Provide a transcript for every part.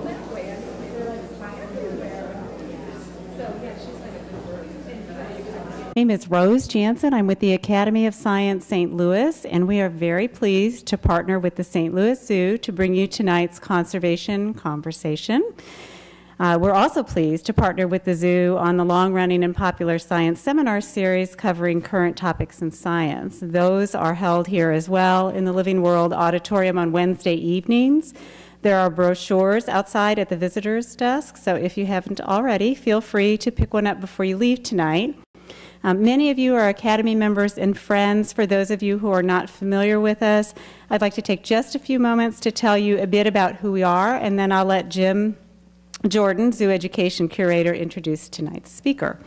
that way. They were like, everywhere. So, yeah, she's like a My name is Rose Jansen. I'm with the Academy of Science St. Louis, and we are very pleased to partner with the St. Louis Zoo to bring you tonight's conservation conversation. Uh, we're also pleased to partner with the zoo on the long running and popular science seminar series covering current topics in science. Those are held here as well in the Living World Auditorium on Wednesday evenings. There are brochures outside at the visitors desk, so if you haven't already, feel free to pick one up before you leave tonight. Um, many of you are Academy members and friends. For those of you who are not familiar with us, I'd like to take just a few moments to tell you a bit about who we are, and then I'll let Jim Jordan, Zoo Education Curator, introduced tonight's speaker.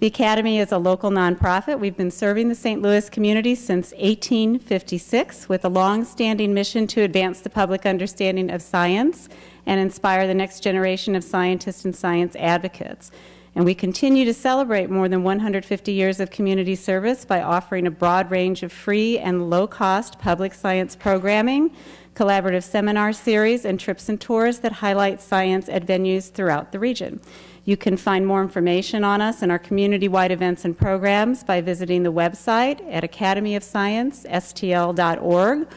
The Academy is a local nonprofit. We've been serving the St. Louis community since 1856 with a long-standing mission to advance the public understanding of science and inspire the next generation of scientists and science advocates. And we continue to celebrate more than 150 years of community service by offering a broad range of free and low-cost public science programming collaborative seminar series, and trips and tours that highlight science at venues throughout the region. You can find more information on us and our community-wide events and programs by visiting the website at academyofscience.stl.org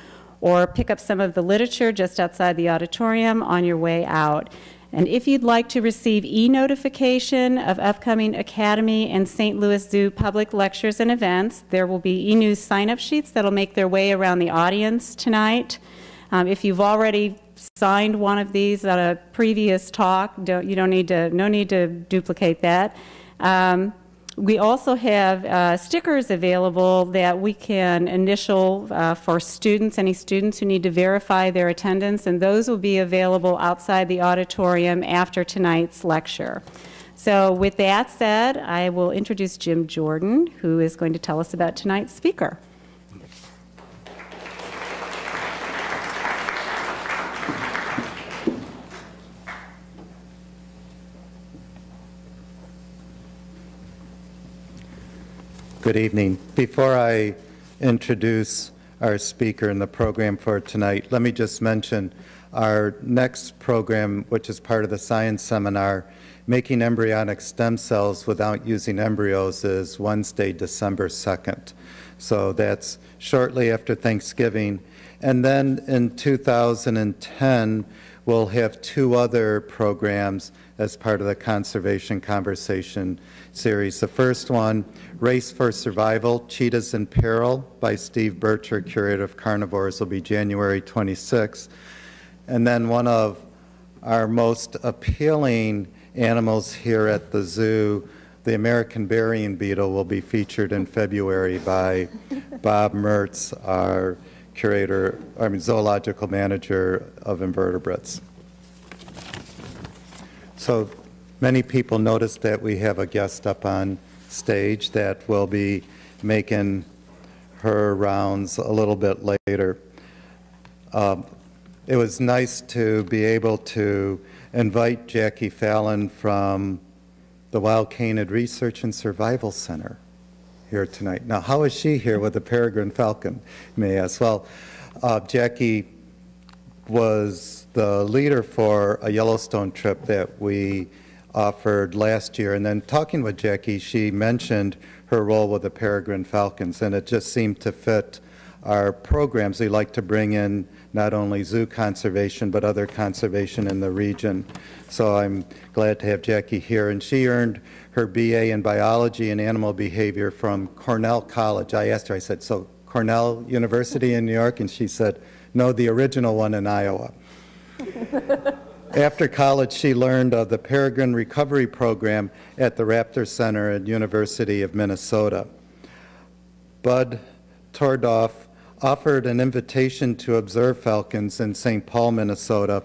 or pick up some of the literature just outside the auditorium on your way out. And if you'd like to receive e-notification of upcoming Academy and St. Louis Zoo public lectures and events, there will be e-news sign-up sheets that'll make their way around the audience tonight. Um, if you've already signed one of these at a previous talk, don't, you don't need to, no need to duplicate that. Um, we also have uh, stickers available that we can initial uh, for students, any students who need to verify their attendance, and those will be available outside the auditorium after tonight's lecture. So with that said, I will introduce Jim Jordan, who is going to tell us about tonight's speaker. Good evening. Before I introduce our speaker in the program for tonight, let me just mention our next program, which is part of the science seminar, Making Embryonic Stem Cells Without Using Embryos, is Wednesday, December 2nd. So that's shortly after Thanksgiving. And then in 2010, we'll have two other programs as part of the Conservation Conversation series. The first one, Race for Survival, Cheetahs in Peril by Steve Bircher, Curator of Carnivores, will be January 26th. And then one of our most appealing animals here at the zoo, the American burying beetle, will be featured in February by Bob Merz, our curator, I mean zoological manager of invertebrates. So Many people noticed that we have a guest up on stage that will be making her rounds a little bit later. Um, it was nice to be able to invite Jackie Fallon from the Wild Canid Research and Survival Center here tonight. Now, how is she here with the peregrine falcon, may I ask? Well, uh, Jackie was the leader for a Yellowstone trip that we offered last year. And then talking with Jackie, she mentioned her role with the Peregrine Falcons, and it just seemed to fit our programs. We like to bring in not only zoo conservation, but other conservation in the region. So I'm glad to have Jackie here. And she earned her BA in biology and animal behavior from Cornell College. I asked her, I said, so Cornell University in New York? And she said, no, the original one in Iowa. After college, she learned of the Peregrine Recovery Program at the Raptor Center at University of Minnesota. Bud Tordoff offered an invitation to observe falcons in St. Paul, Minnesota,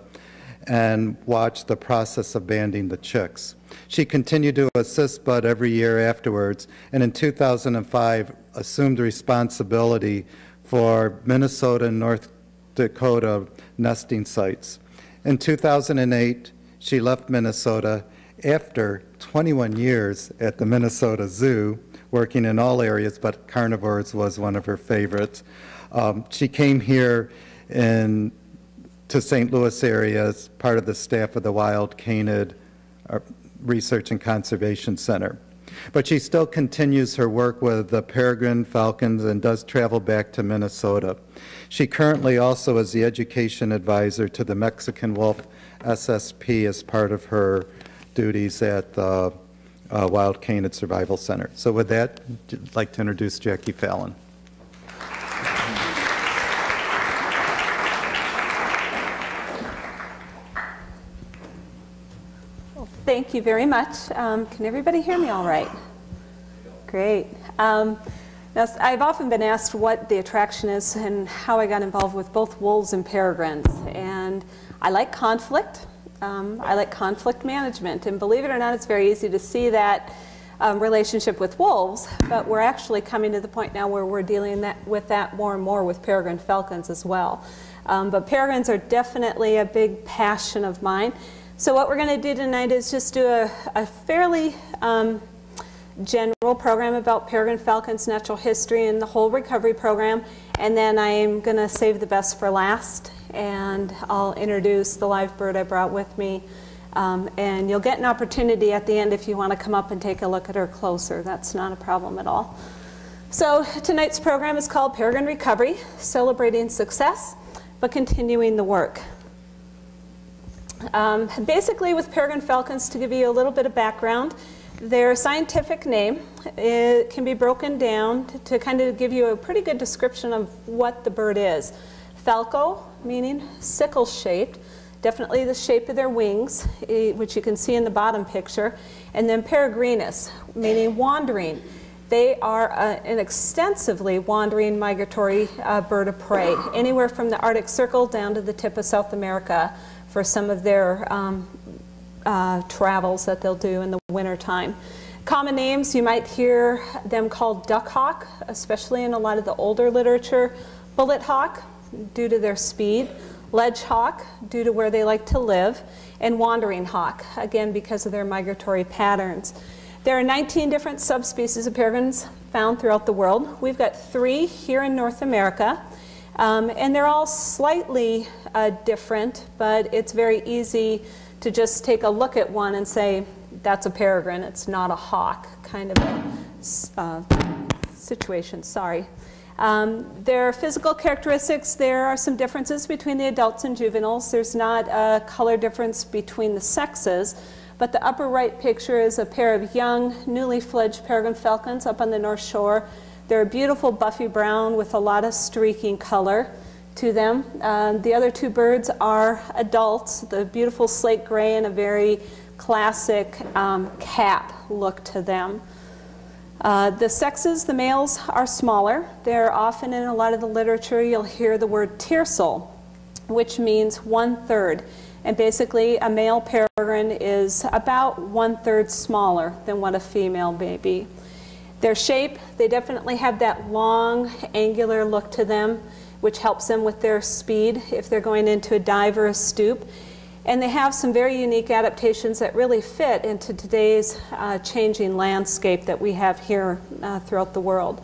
and watch the process of banding the chicks. She continued to assist Bud every year afterwards, and in 2005 assumed responsibility for Minnesota and North Dakota nesting sites. In 2008, she left Minnesota after 21 years at the Minnesota Zoo, working in all areas, but carnivores was one of her favorites. Um, she came here in to St. Louis area as part of the staff of the Wild Canid uh, Research and Conservation Center. But she still continues her work with the peregrine falcons and does travel back to Minnesota. She currently also is the education advisor to the Mexican Wolf SSP as part of her duties at the uh, Wild Canid Survival Center. So with that, I'd like to introduce Jackie Fallon. Thank you very much. Um, can everybody hear me all right? Great. Um, now, I've often been asked what the attraction is and how I got involved with both wolves and peregrines. And I like conflict. Um, I like conflict management. And believe it or not, it's very easy to see that um, relationship with wolves, but we're actually coming to the point now where we're dealing that, with that more and more with peregrine falcons as well. Um, but peregrines are definitely a big passion of mine. So what we're going to do tonight is just do a, a fairly um, general program about peregrine falcons, natural history, and the whole recovery program. And then I'm going to save the best for last, and I'll introduce the live bird I brought with me. Um, and you'll get an opportunity at the end if you want to come up and take a look at her closer. That's not a problem at all. So tonight's program is called Peregrine Recovery, Celebrating Success, but Continuing the Work. Um, basically, with peregrine falcons, to give you a little bit of background, their scientific name it can be broken down to, to, kind of give you a pretty good description of what the bird is. Falco, meaning sickle shaped, definitely the shape of their wings, which you can see in the bottom picture, and then peregrinus, meaning wandering. They are an extensively wandering migratory uh, bird of prey, anywhere from the Arctic Circle down to the tip of South America for some of their um, uh, travels that they'll do in the wintertime. Common names, you might hear them called duck hawk, especially in a lot of the older literature. Bullet hawk, due to their speed. Ledge hawk, due to where they like to live. And wandering hawk, again, because of their migratory patterns. There are 19 different subspecies of peregrines found throughout the world. We've got three here in North America. Um, and they're all slightly uh, different, but it's very easy to just take a look at one and say, that's a peregrine, it's not a hawk, kind of a uh, situation, sorry. Um, their physical characteristics, there are some differences between the adults and juveniles. There's not a color difference between the sexes, but the upper right picture is a pair of young, newly fledged peregrine falcons up on the North Shore. They're a beautiful buffy brown with a lot of streaking color to them. Um, the other two birds are adults, the beautiful slate gray and a very classic um, cap look to them. Uh, the sexes, the males are smaller. They're often in a lot of the literature, you'll hear the word tiercel, which means one third. And basically, a male peregrine is about one third smaller than what a female may be. Their shape, they definitely have that long, angular look to them, which helps them with their speed if they're going into a dive or a stoop. And they have some very unique adaptations that really fit into today's uh, changing landscape that we have here uh, throughout the world.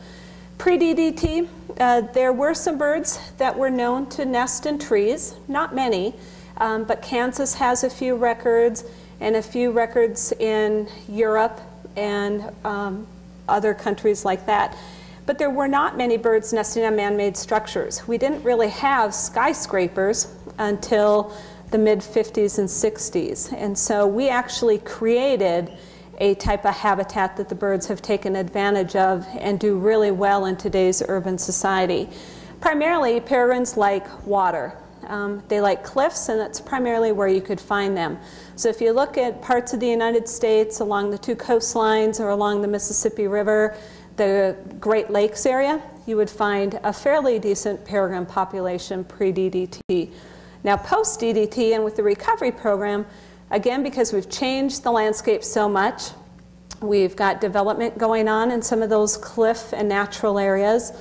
Pre DDT, uh, there were some birds that were known to nest in trees, not many, um, but Kansas has a few records and a few records in Europe and um, other countries like that. But there were not many birds nesting on man-made structures. We didn't really have skyscrapers until the mid 50s and 60s. And so we actually created a type of habitat that the birds have taken advantage of and do really well in today's urban society. Primarily, peregrines like water. Um, they like cliffs, and that's primarily where you could find them. So if you look at parts of the United States along the two coastlines or along the Mississippi River, the Great Lakes area, you would find a fairly decent peregrine population pre-DDT. Now post-DDT and with the recovery program, again because we've changed the landscape so much, we've got development going on in some of those cliff and natural areas,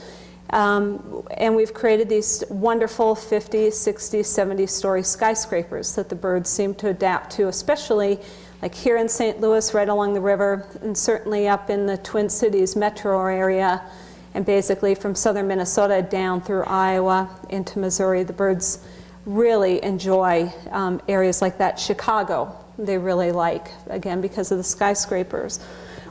um, and we've created these wonderful 50, 60, 70 story skyscrapers that the birds seem to adapt to, especially like here in St. Louis, right along the river, and certainly up in the Twin Cities metro area, and basically from southern Minnesota down through Iowa into Missouri. The birds really enjoy um, areas like that. Chicago, they really like, again, because of the skyscrapers.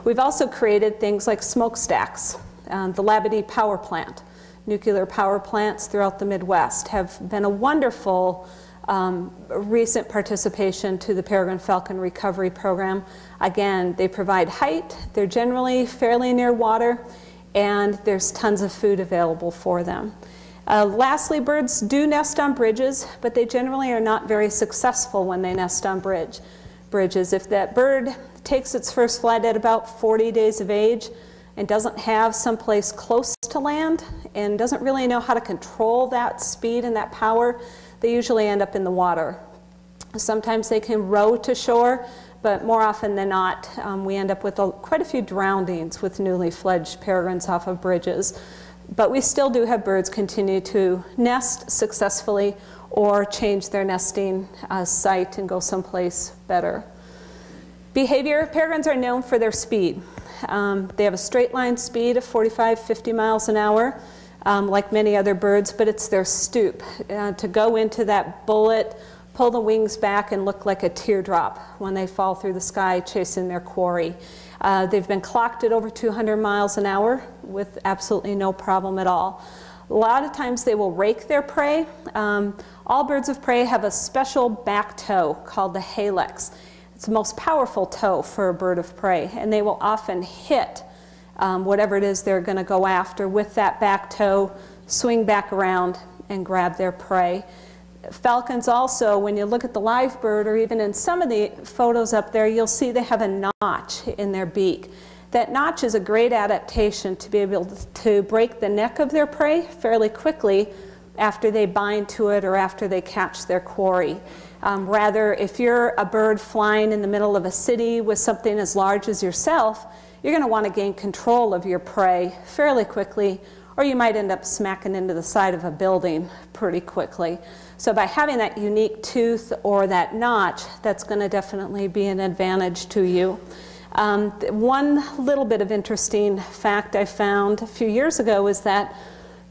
We've also created things like smokestacks. Um, the Labadie Power Plant, nuclear power plants throughout the Midwest have been a wonderful um, recent participation to the Peregrine Falcon Recovery Program. Again, they provide height, they're generally fairly near water, and there's tons of food available for them. Uh, lastly, birds do nest on bridges, but they generally are not very successful when they nest on bridge bridges. If that bird takes its first flight at about 40 days of age and doesn't have someplace close to land and doesn't really know how to control that speed and that power, they usually end up in the water. Sometimes they can row to shore, but more often than not, um, we end up with a, quite a few drownings with newly fledged peregrines off of bridges. But we still do have birds continue to nest successfully or change their nesting uh, site and go someplace better. Behavior, peregrines are known for their speed. Um, they have a straight line speed of 45, 50 miles an hour, um, like many other birds, but it's their stoop. Uh, to go into that bullet, pull the wings back and look like a teardrop when they fall through the sky chasing their quarry. Uh, they've been clocked at over 200 miles an hour with absolutely no problem at all. A lot of times they will rake their prey. Um, all birds of prey have a special back toe called the hallux. It's the most powerful toe for a bird of prey, and they will often hit um, whatever it is they're going to go after with that back toe, swing back around, and grab their prey. Falcons also, when you look at the live bird, or even in some of the photos up there, you'll see they have a notch in their beak. That notch is a great adaptation to be able to break the neck of their prey fairly quickly after they bind to it or after they catch their quarry. Um, rather, if you're a bird flying in the middle of a city with something as large as yourself, you're going to want to gain control of your prey fairly quickly, or you might end up smacking into the side of a building pretty quickly. So by having that unique tooth or that notch, that's going to definitely be an advantage to you. Um, one little bit of interesting fact I found a few years ago is that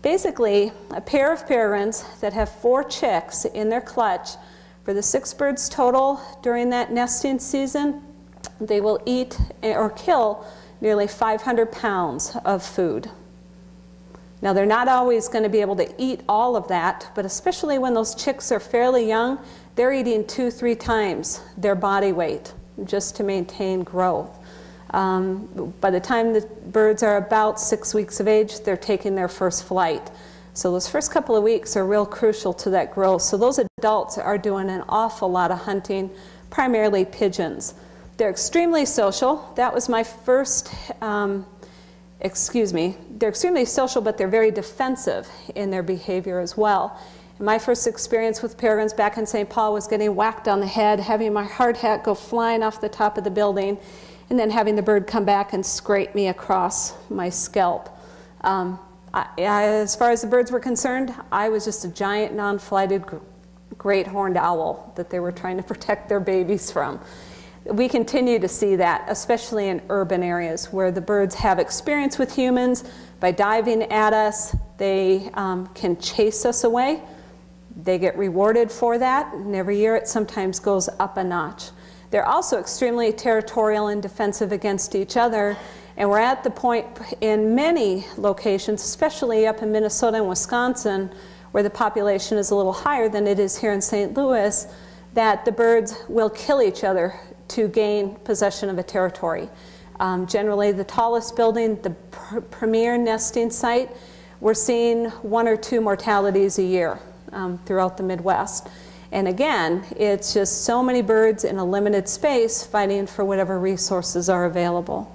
basically a pair of peregrines that have four chicks in their clutch, for the six birds total during that nesting season, they will eat or kill nearly 500 pounds of food. Now, they're not always going to be able to eat all of that, but especially when those chicks are fairly young, they're eating two, three times their body weight just to maintain growth. Um, by the time the birds are about six weeks of age, they're taking their first flight. So those first couple of weeks are real crucial to that growth. So those adults are doing an awful lot of hunting, primarily pigeons. They're extremely social. That was my first um, excuse me, they're extremely social, but they're very defensive in their behavior as well. And my first experience with peregrines back in St. Paul was getting whacked on the head, having my hard hat go flying off the top of the building, and then having the bird come back and scrape me across my scalp. Um, I, as far as the birds were concerned, I was just a giant non-flighted great horned owl that they were trying to protect their babies from. We continue to see that, especially in urban areas where the birds have experience with humans. By diving at us, they um, can chase us away. They get rewarded for that, and every year it sometimes goes up a notch. They're also extremely territorial and defensive against each other, and we're at the point in many locations, especially up in Minnesota and Wisconsin, where the population is a little higher than it is here in St. Louis, that the birds will kill each other to gain possession of a territory. Um, generally, the tallest building, the pr premier nesting site, we're seeing one or two mortalities a year um, throughout the Midwest. And again, it's just so many birds in a limited space fighting for whatever resources are available.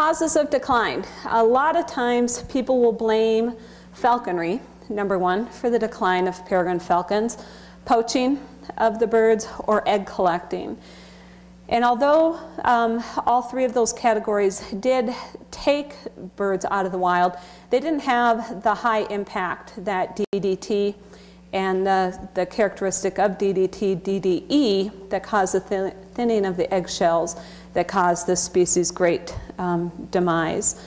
Causes of decline. A lot of times people will blame falconry, number one, for the decline of peregrine falcons, poaching, of the birds or egg collecting. And although um, all three of those categories did take birds out of the wild, they didn't have the high impact that DDT and the, characteristic of DDT, DDE, that caused the thin thinning of the eggshells that caused this species' great um, demise.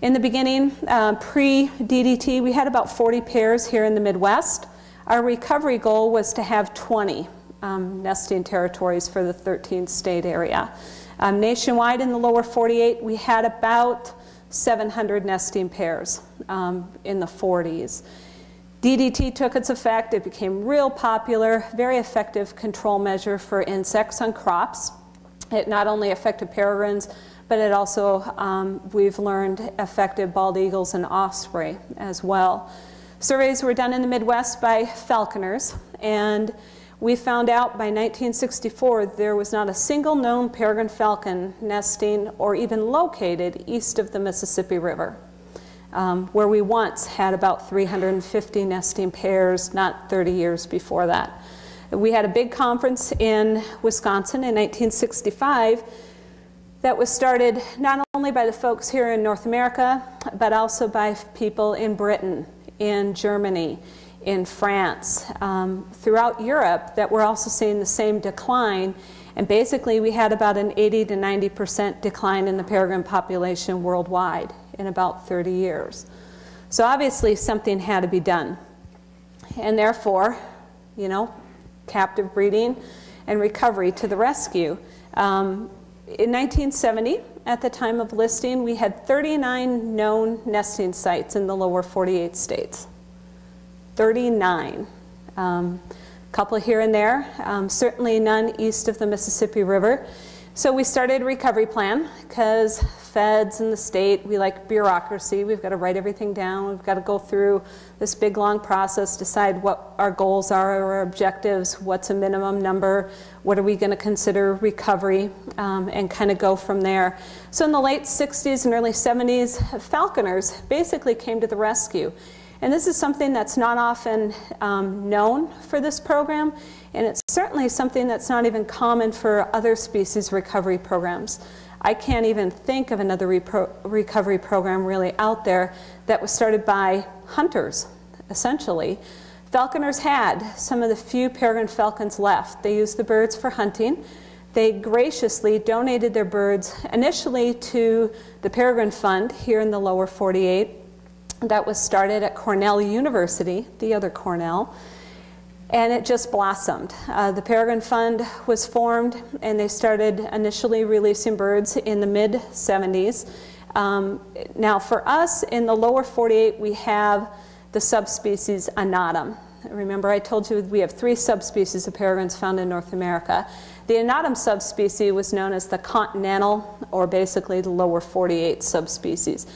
In the beginning, uh, pre-DDT, we had about 40 pairs here in the Midwest. Our recovery goal was to have 20 um, nesting territories for the 13 state area. Um, nationwide in the lower 48, we had about 700 nesting pairs um, in the 40s. DDT took its effect. It became real popular, very effective control measure for insects on crops. It not only affected peregrines, but it also, um, we've learned, affected bald eagles and osprey as well. Surveys were done in the Midwest by falconers, and we found out by 1964 there was not a single known peregrine falcon nesting or even located east of the Mississippi River, um, where we once had about 350 nesting pairs not 30 years before that. We had a big conference in Wisconsin in 1965 that was started not only by the folks here in North America, but also by people in Britain, in Germany, in France, um, throughout Europe that were also seeing the same decline. And basically, we had about an 80 to 90 percent decline in the peregrine population worldwide in about 30 years. So obviously, something had to be done. And therefore, you know, captive breeding and recovery to the rescue. Um, in 1970, at the time of listing, we had 39 known nesting sites in the lower 48 states. 39. Um, a couple here and there, um, certainly none east of the Mississippi River. So we started recovery plan because feds and the state, we like bureaucracy. We've got to write everything down. We've got to go through this big long process, decide what our goals are, our objectives, what's a minimum number, what are we going to consider recovery, um, and kind of go from there. So in the late 60s and early 70s, falconers basically came to the rescue. And this is something that's not often um, known for this program, and it's certainly something that's not even common for other species recovery programs. I can't even think of another recovery program really out there that was started by hunters, essentially. Falconers had some of the few peregrine falcons left. They used the birds for hunting. They graciously donated their birds initially to the Peregrine Fund here in the lower 48 that was started at Cornell University, the other Cornell, and it just blossomed. Uh, the Peregrine Fund was formed, and they started initially releasing birds in the mid 70s. Um, now, for us in the lower 48, we have the subspecies Anatum. Remember, I told you we have three subspecies of peregrines found in North America. The Anatum subspecies was known as the continental, or basically the lower 48 subspecies.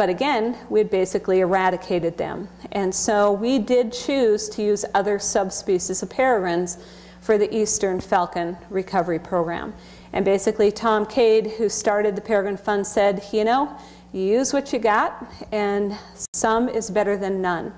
But again, we had basically eradicated them. And so we did choose to use other subspecies of peregrines for the Eastern Falcon Recovery Program. And basically, Tom Cade, who started the Peregrine Fund, said, you know, you use what you got, and some is better than none.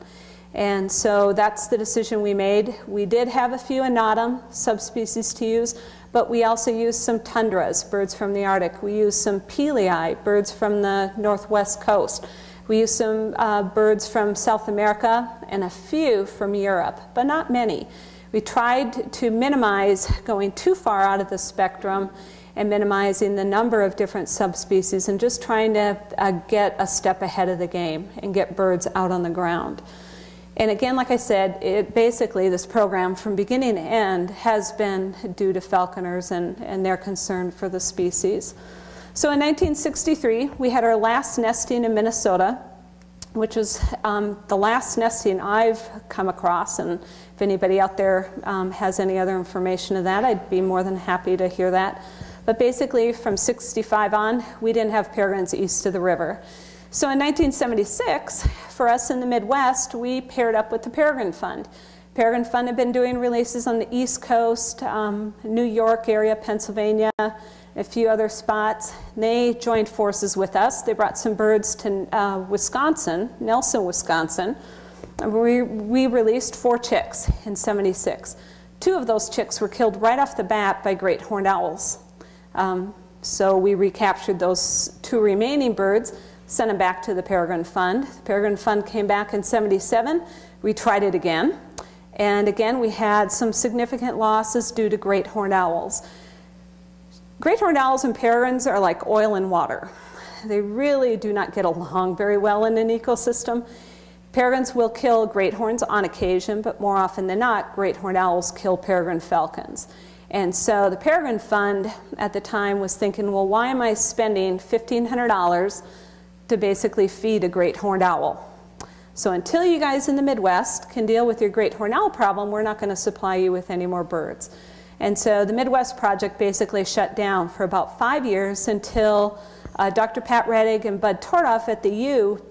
And so that's the decision we made. We did have a few anatum subspecies to use, but we also use some tundras, birds from the Arctic. We use some pealei, birds from the northwest coast. We use some uh, birds from South America and a few from Europe, but not many. We tried to minimize going too far out of the spectrum and minimizing the number of different subspecies and just trying to uh, get a step ahead of the game and get birds out on the ground. And again, like I said, it basically, this program from beginning to end has been due to falconers and, and their concern for the species. So in 1963, we had our last nesting in Minnesota, which was um, the last nesting I've come across. And if anybody out there um, has any other information of that, I'd be more than happy to hear that. But basically, from 65 on, we didn't have peregrines east of the river. So in 1976, for us in the Midwest, we paired up with the Peregrine Fund. Peregrine Fund had been doing releases on the East Coast, um, New York area, Pennsylvania, a few other spots. They joined forces with us. They brought some birds to uh, Wisconsin, Nelson, Wisconsin. We, we released four chicks in 76. Two of those chicks were killed right off the bat by great horned owls. Um, so we recaptured those two remaining birds sent them back to the Peregrine Fund. The Peregrine Fund came back in 77. We tried it again. And again, we had some significant losses due to great horned owls. Great horned owls and peregrines are like oil and water. They really do not get along very well in an ecosystem. Peregrines will kill great horns on occasion, but more often than not, great horned owls kill peregrine falcons. And so the Peregrine Fund at the time was thinking, well, why am I spending $1,500 to basically feed a great horned owl? So until you guys in the Midwest can deal with your great horned owl problem, we're not going to supply you with any more birds. And so the Midwest Project basically shut down for about five years until uh, Dr. Pat Redig and Bud Tordoff at the U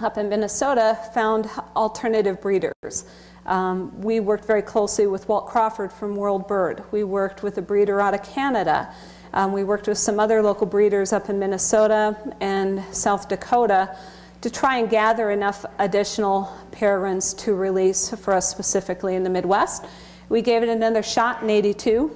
up in Minnesota found alternative breeders. Um, we worked very closely with Walt Crawford from World Bird. We worked with a breeder out of Canada. Um, we worked with some other local breeders up in Minnesota and South Dakota to try and gather enough additional peregrines to release for us specifically in the Midwest. We gave it another shot in 82.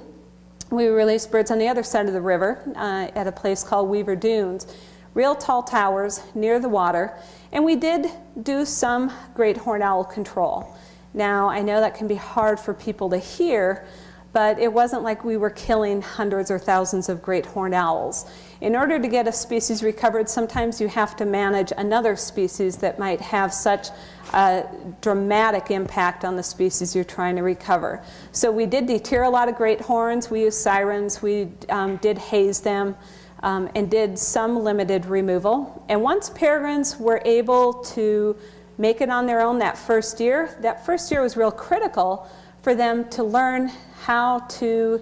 We released birds on the other side of the river uh, at a place called Weaver Dunes. Real tall towers near the water. And we did do some great horned owl control. Now, I know that can be hard for people to hear, but it wasn't like we were killing hundreds or thousands of great horned owls. In order to get a species recovered, sometimes you have to manage another species that might have such a dramatic impact on the species you're trying to recover. So we did deter a lot of great horns. We used sirens. We um, did haze them. Um, and did some limited removal. And once peregrines were able to make it on their own that first year, that first year was real critical for them to learn how to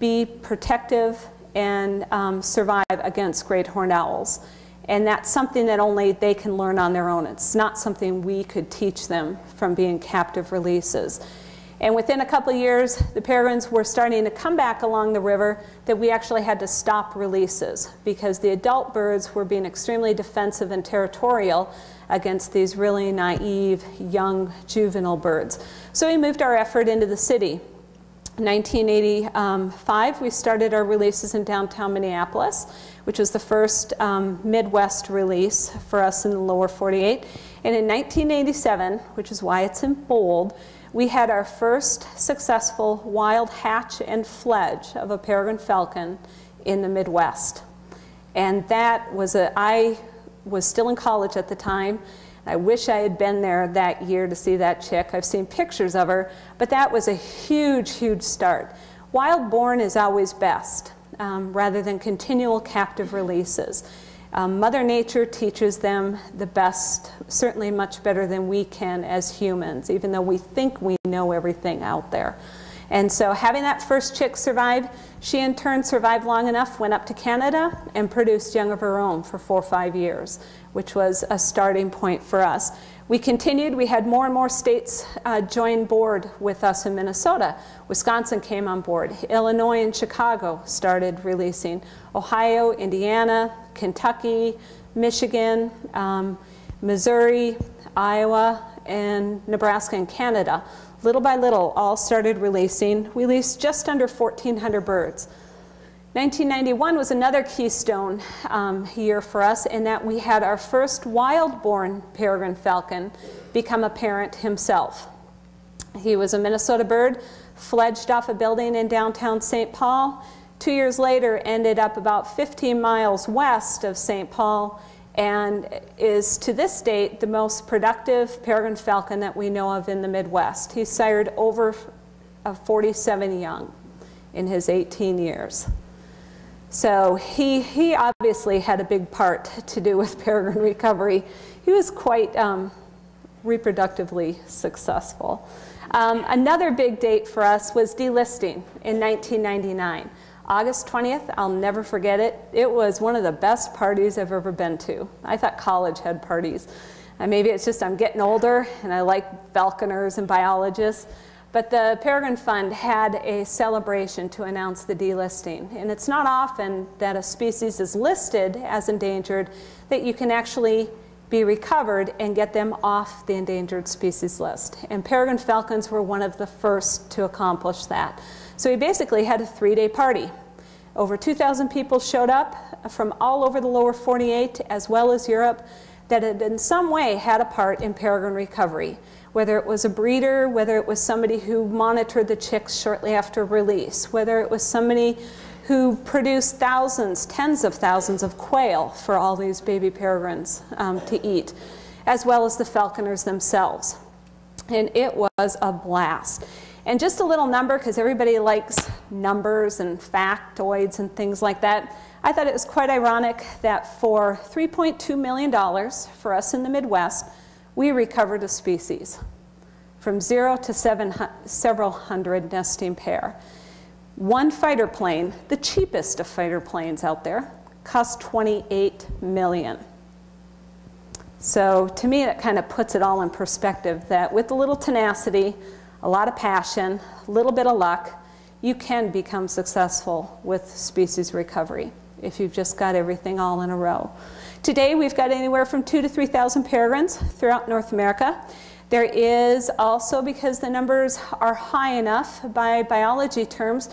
be protective and um, survive against great horned owls. And that's something that only they can learn on their own. It's not something we could teach them from being captive releases. And within a couple of years, the peregrines were starting to come back along the river that we actually had to stop releases because the adult birds were being extremely defensive and territorial against these really naive young juvenile birds. So we moved our effort into the city. 1985, we started our releases in downtown Minneapolis, which was the first um, Midwest release for us in the lower 48. And in 1987, which is why it's in bold, we had our first successful wild hatch and fledge of a peregrine falcon in the Midwest. And that was a, I was still in college at the time. I wish I had been there that year to see that chick. I've seen pictures of her, but that was a huge, huge start. Wild born is always best, um, rather than continual captive releases. Um, Mother Nature teaches them the best, certainly much better than we can as humans, even though we think we know everything out there. And so having that first chick survive, she in turn survived long enough, went up to Canada, and produced young of her own for four or five years, which was a starting point for us. We continued, we had more and more states uh, join board with us in Minnesota. Wisconsin came on board. Illinois and Chicago started releasing. Ohio, Indiana, Kentucky, Michigan, um, Missouri, Iowa, and Nebraska and Canada little by little, all started releasing. We released just under 1,400 birds. 1991 was another keystone um, year for us in that we had our first wild-born peregrine falcon become a parent himself. He was a Minnesota bird, fledged off a building in downtown St. Paul. Two years later, ended up about 15 miles west of St. Paul and is to this date the most productive peregrine falcon that we know of in the Midwest. He sired over uh, 47 young in his 18 years. So he, he obviously had a big part to do with peregrine recovery. He was quite um, reproductively successful. Um, another big date for us was delisting in 1999. August 20th, I'll never forget it. It was one of the best parties I've ever been to. I thought college had parties. And maybe it's just I'm getting older and I like falconers and biologists. But the Peregrine Fund had a celebration to announce the delisting. And it's not often that a species is listed as endangered that you can actually be recovered and get them off the endangered species list. And peregrine falcons were one of the first to accomplish that. So we basically had a three-day party. Over 2,000 people showed up from all over the lower 48 as well as Europe that had in some way had a part in peregrine recovery. Whether it was a breeder, whether it was somebody who monitored the chicks shortly after release, whether it was somebody who produced thousands, tens of thousands of quail for all these baby peregrines um, to eat. as well as the falconers themselves. And it was a blast. And just a little number, because everybody likes numbers and factoids and things like that. I thought it was quite ironic that for $3.2 million for us in the Midwest, we recovered a species from zero to seven, several hundred nesting pair. One fighter plane, the cheapest of fighter planes out there, cost 28 million. So to me, it kind of puts it all in perspective that with a little tenacity, a lot of passion, a little bit of luck, you can become successful with species recovery if you've just got everything all in a row. Today, we've got anywhere from two to 3,000 peregrines throughout North America. There is also, because the numbers are high enough by biology terms,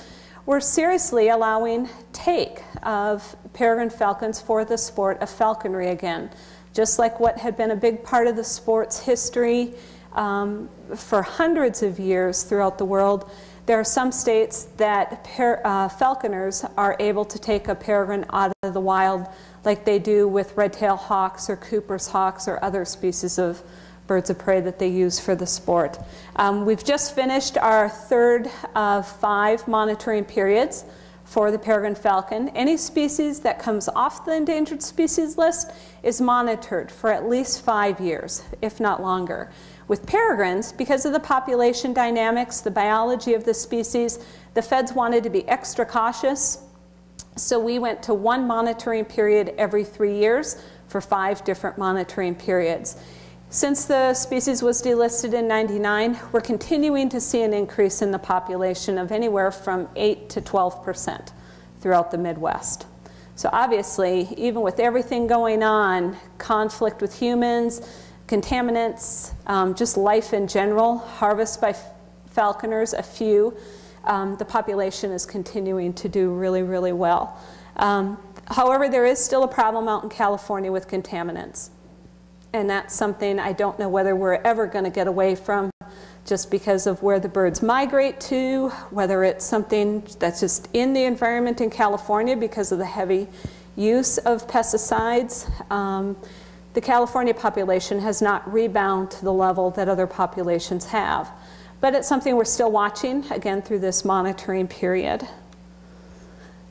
we're seriously allowing take of peregrine falcons for the sport of falconry again. Just like what had been a big part of the sport's history um, for hundreds of years throughout the world, there are some states that uh, falconers are able to take a peregrine out of the wild like they do with red-tailed hawks or Cooper's hawks or other species of birds of prey that they use for the sport. Um, we've just finished our third of five monitoring periods for the peregrine falcon. Any species that comes off the endangered species list is monitored for at least five years, if not longer. With peregrines, because of the population dynamics, the biology of the species, the feds wanted to be extra cautious. So we went to one monitoring period every three years for five different monitoring periods. Since the species was delisted in 99, we're continuing to see an increase in the population of anywhere from 8 to 12 percent throughout the Midwest. So obviously, even with everything going on, conflict with humans, contaminants, um, just life in general, harvest by falconers, a few, um, the population is continuing to do really, really well. Um, however, there is still a problem out in California with contaminants. And that's something I don't know whether we're ever going to get away from just because of where the birds migrate to, whether it's something that's just in the environment in California because of the heavy use of pesticides. Um, the California population has not rebounded to the level that other populations have. But it's something we're still watching, again, through this monitoring period.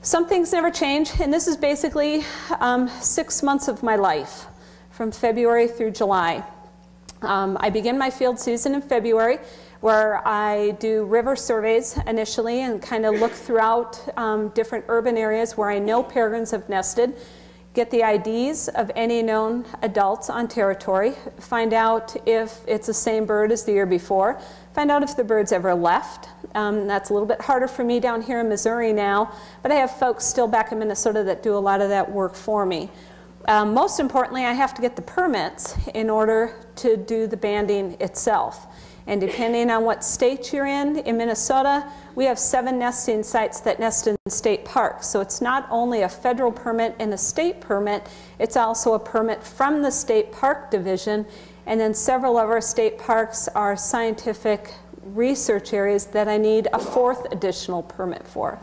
Some things never change, and this is basically um, six months of my life, from February through July. Um, I begin my field season in February, where I do river surveys initially and kind of look throughout um, different urban areas where I know peregrines have nested get the IDs of any known adults on territory, find out if it's the same bird as the year before, find out if the bird's ever left. Um, that's a little bit harder for me down here in Missouri now, but I have folks still back in Minnesota that do a lot of that work for me. Um, most importantly, I have to get the permits in order to do the banding itself. And depending on what state you're in, in Minnesota, we have seven nesting sites that nest in state parks. So it's not only a federal permit and a state permit, it's also a permit from the state park division. And then several of our state parks are scientific research areas that I need a fourth additional permit for.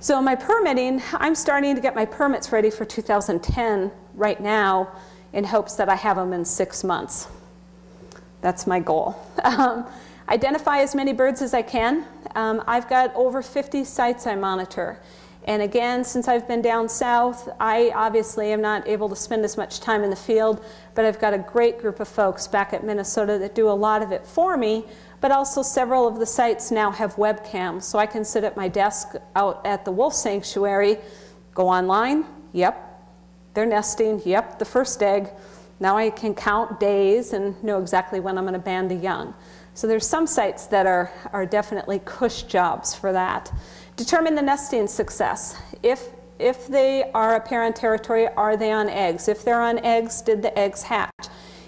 So my permitting, I'm starting to get my permits ready for 2010 right now in hopes that I have them in six months. That's my goal. Um, identify as many birds as I can. Um, I've got over 50 sites I monitor. And again, since I've been down south, I obviously am not able to spend as much time in the field, but I've got a great group of folks back at Minnesota that do a lot of it for me, but also several of the sites now have webcams, so I can sit at my desk out at the wolf sanctuary, go online, yep, they're nesting, yep, the first egg, now I can count days and know exactly when I'm going to band the young. So there's some sites that are, are definitely cush jobs for that. Determine the nesting success. If, if they are a parent territory, are they on eggs? If they're on eggs, did the eggs hatch?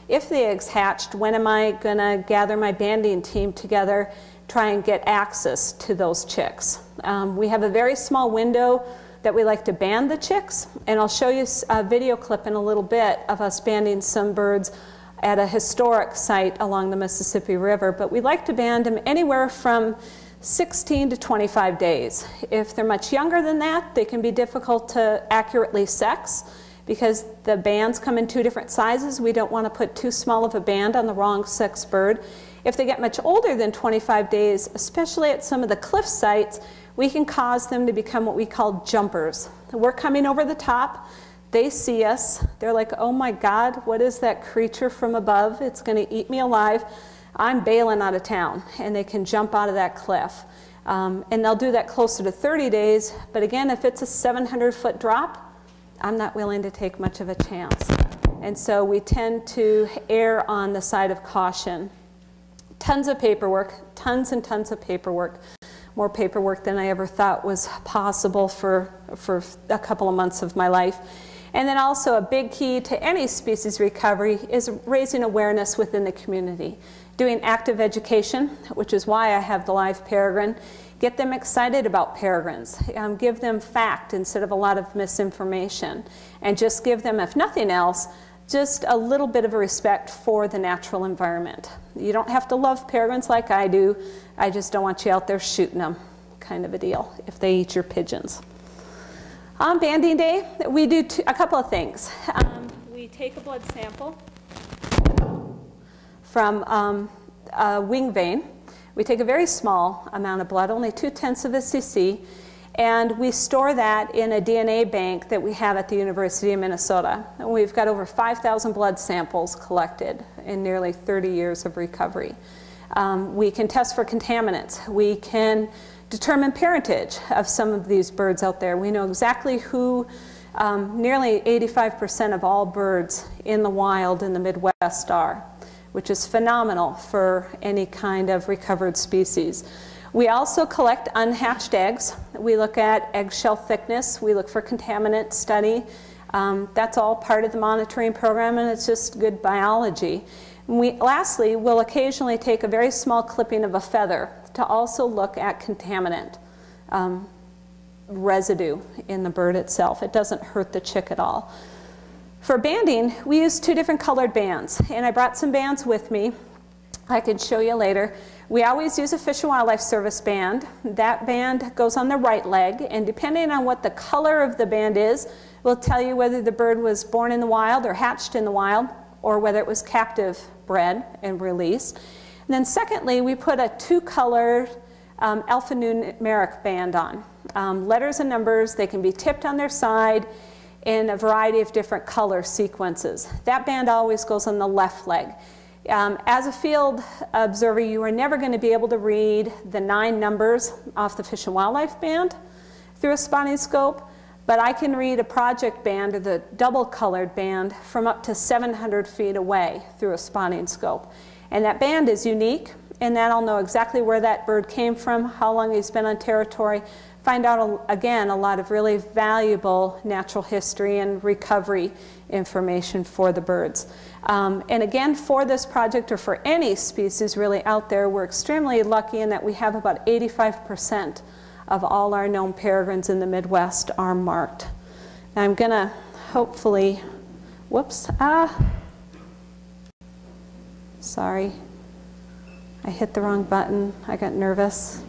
If the eggs hatched, when am I going to gather my banding team together, try and get access to those chicks? Um, we have a very small window that we like to band the chicks. And I'll show you a video clip in a little bit of us banding some birds at a historic site along the Mississippi River. But we like to band them anywhere from 16 to 25 days. If they're much younger than that, they can be difficult to accurately sex because the bands come in two different sizes. We don't want to put too small of a band on the wrong sex bird. If they get much older than 25 days, especially at some of the cliff sites, we can cause them to become what we call jumpers. We're coming over the top. They see us. They're like, oh my God, what is that creature from above? It's going to eat me alive. I'm bailing out of town. And they can jump out of that cliff. Um, and they'll do that closer to 30 days. But again, if it's a 700 foot drop, I'm not willing to take much of a chance. And so we tend to err on the side of caution. Tons of paperwork, tons and tons of paperwork more paperwork than I ever thought was possible for, for a couple of months of my life. And then also a big key to any species recovery is raising awareness within the community. Doing active education, which is why I have the live peregrine. Get them excited about peregrines. Um, give them fact instead of a lot of misinformation. And just give them, if nothing else, just a little bit of a respect for the natural environment. You don't have to love peregrines like I do. I just don't want you out there shooting them, kind of a deal, if they eat your pigeons. On banding day, we do a couple of things. Um, we take a blood sample from um, a wing vein. We take a very small amount of blood, only two tenths of a cc, and we store that in a DNA bank that we have at the University of Minnesota. And we've got over 5,000 blood samples collected in nearly 30 years of recovery. Um, we can test for contaminants. We can determine parentage of some of these birds out there. We know exactly who um, nearly 85% of all birds in the wild in the Midwest are, which is phenomenal for any kind of recovered species. We also collect unhatched eggs. We look at eggshell thickness. We look for contaminant study. Um, that's all part of the monitoring program, and it's just good biology. We, lastly, we'll occasionally take a very small clipping of a feather to also look at contaminant um, residue in the bird itself. It doesn't hurt the chick at all. For banding, we use two different colored bands, and I brought some bands with me. I can show you later. We always use a Fish and Wildlife Service band. That band goes on the right leg, and depending on what the color of the band is, will tell you whether the bird was born in the wild or hatched in the wild, or whether it was captive bred and released. And then secondly, we put a two-color um, alphanumeric band on. Um, letters and numbers, they can be tipped on their side in a variety of different color sequences. That band always goes on the left leg. Um, as a field observer, you are never going to be able to read the nine numbers off the Fish and Wildlife band through a spotting scope, but I can read a project band or the double colored band from up to 700 feet away through a spotting scope. And that band is unique, and then I'll know exactly where that bird came from, how long he's been on territory, find out, again, a lot of really valuable natural history and recovery information for the birds. Um, and again, for this project or for any species really out there, we're extremely lucky in that we have about 85% of all our known peregrines in the Midwest are marked. Now I'm going to hopefully, whoops, ah, sorry. I hit the wrong button. I got nervous.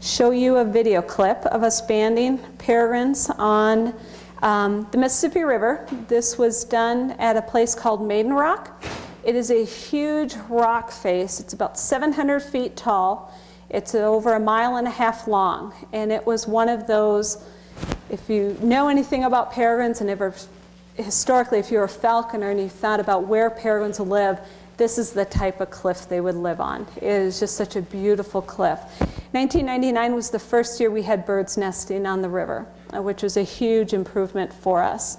Show you a video clip of us banding peregrines on um, the Mississippi River, this was done at a place called Maiden Rock. It is a huge rock face. It's about 700 feet tall. It's over a mile and a half long. And it was one of those, if you know anything about peregrines and ever, historically, if you're a falconer and you thought about where peregrines live, this is the type of cliff they would live on. It is just such a beautiful cliff. 1999 was the first year we had birds nesting on the river. Uh, which was a huge improvement for us.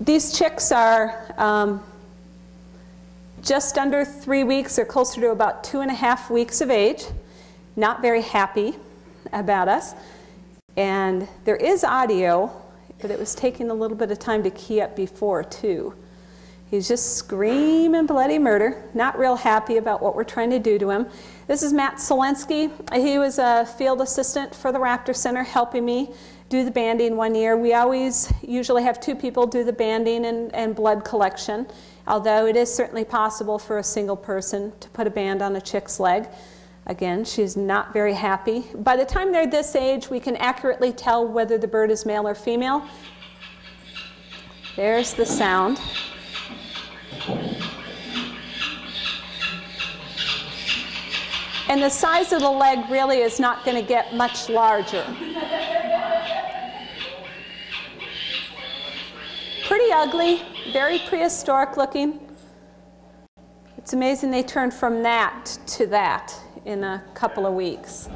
These chicks are um, just under three weeks or closer to about two and a half weeks of age, not very happy about us. And there is audio, but it was taking a little bit of time to key up before too. He's just screaming bloody murder, not real happy about what we're trying to do to him. This is Matt Solensky. He was a field assistant for the Raptor Center helping me do the banding one year. We always usually have two people do the banding and, and blood collection. although it is certainly possible for a single person to put a band on a chick's leg. Again, she's not very happy. By the time they're this age, we can accurately tell whether the bird is male or female. There's the sound. And the size of the leg really is not going to get much larger. Pretty ugly, very prehistoric looking. It's amazing they turned from that to that in a couple of weeks.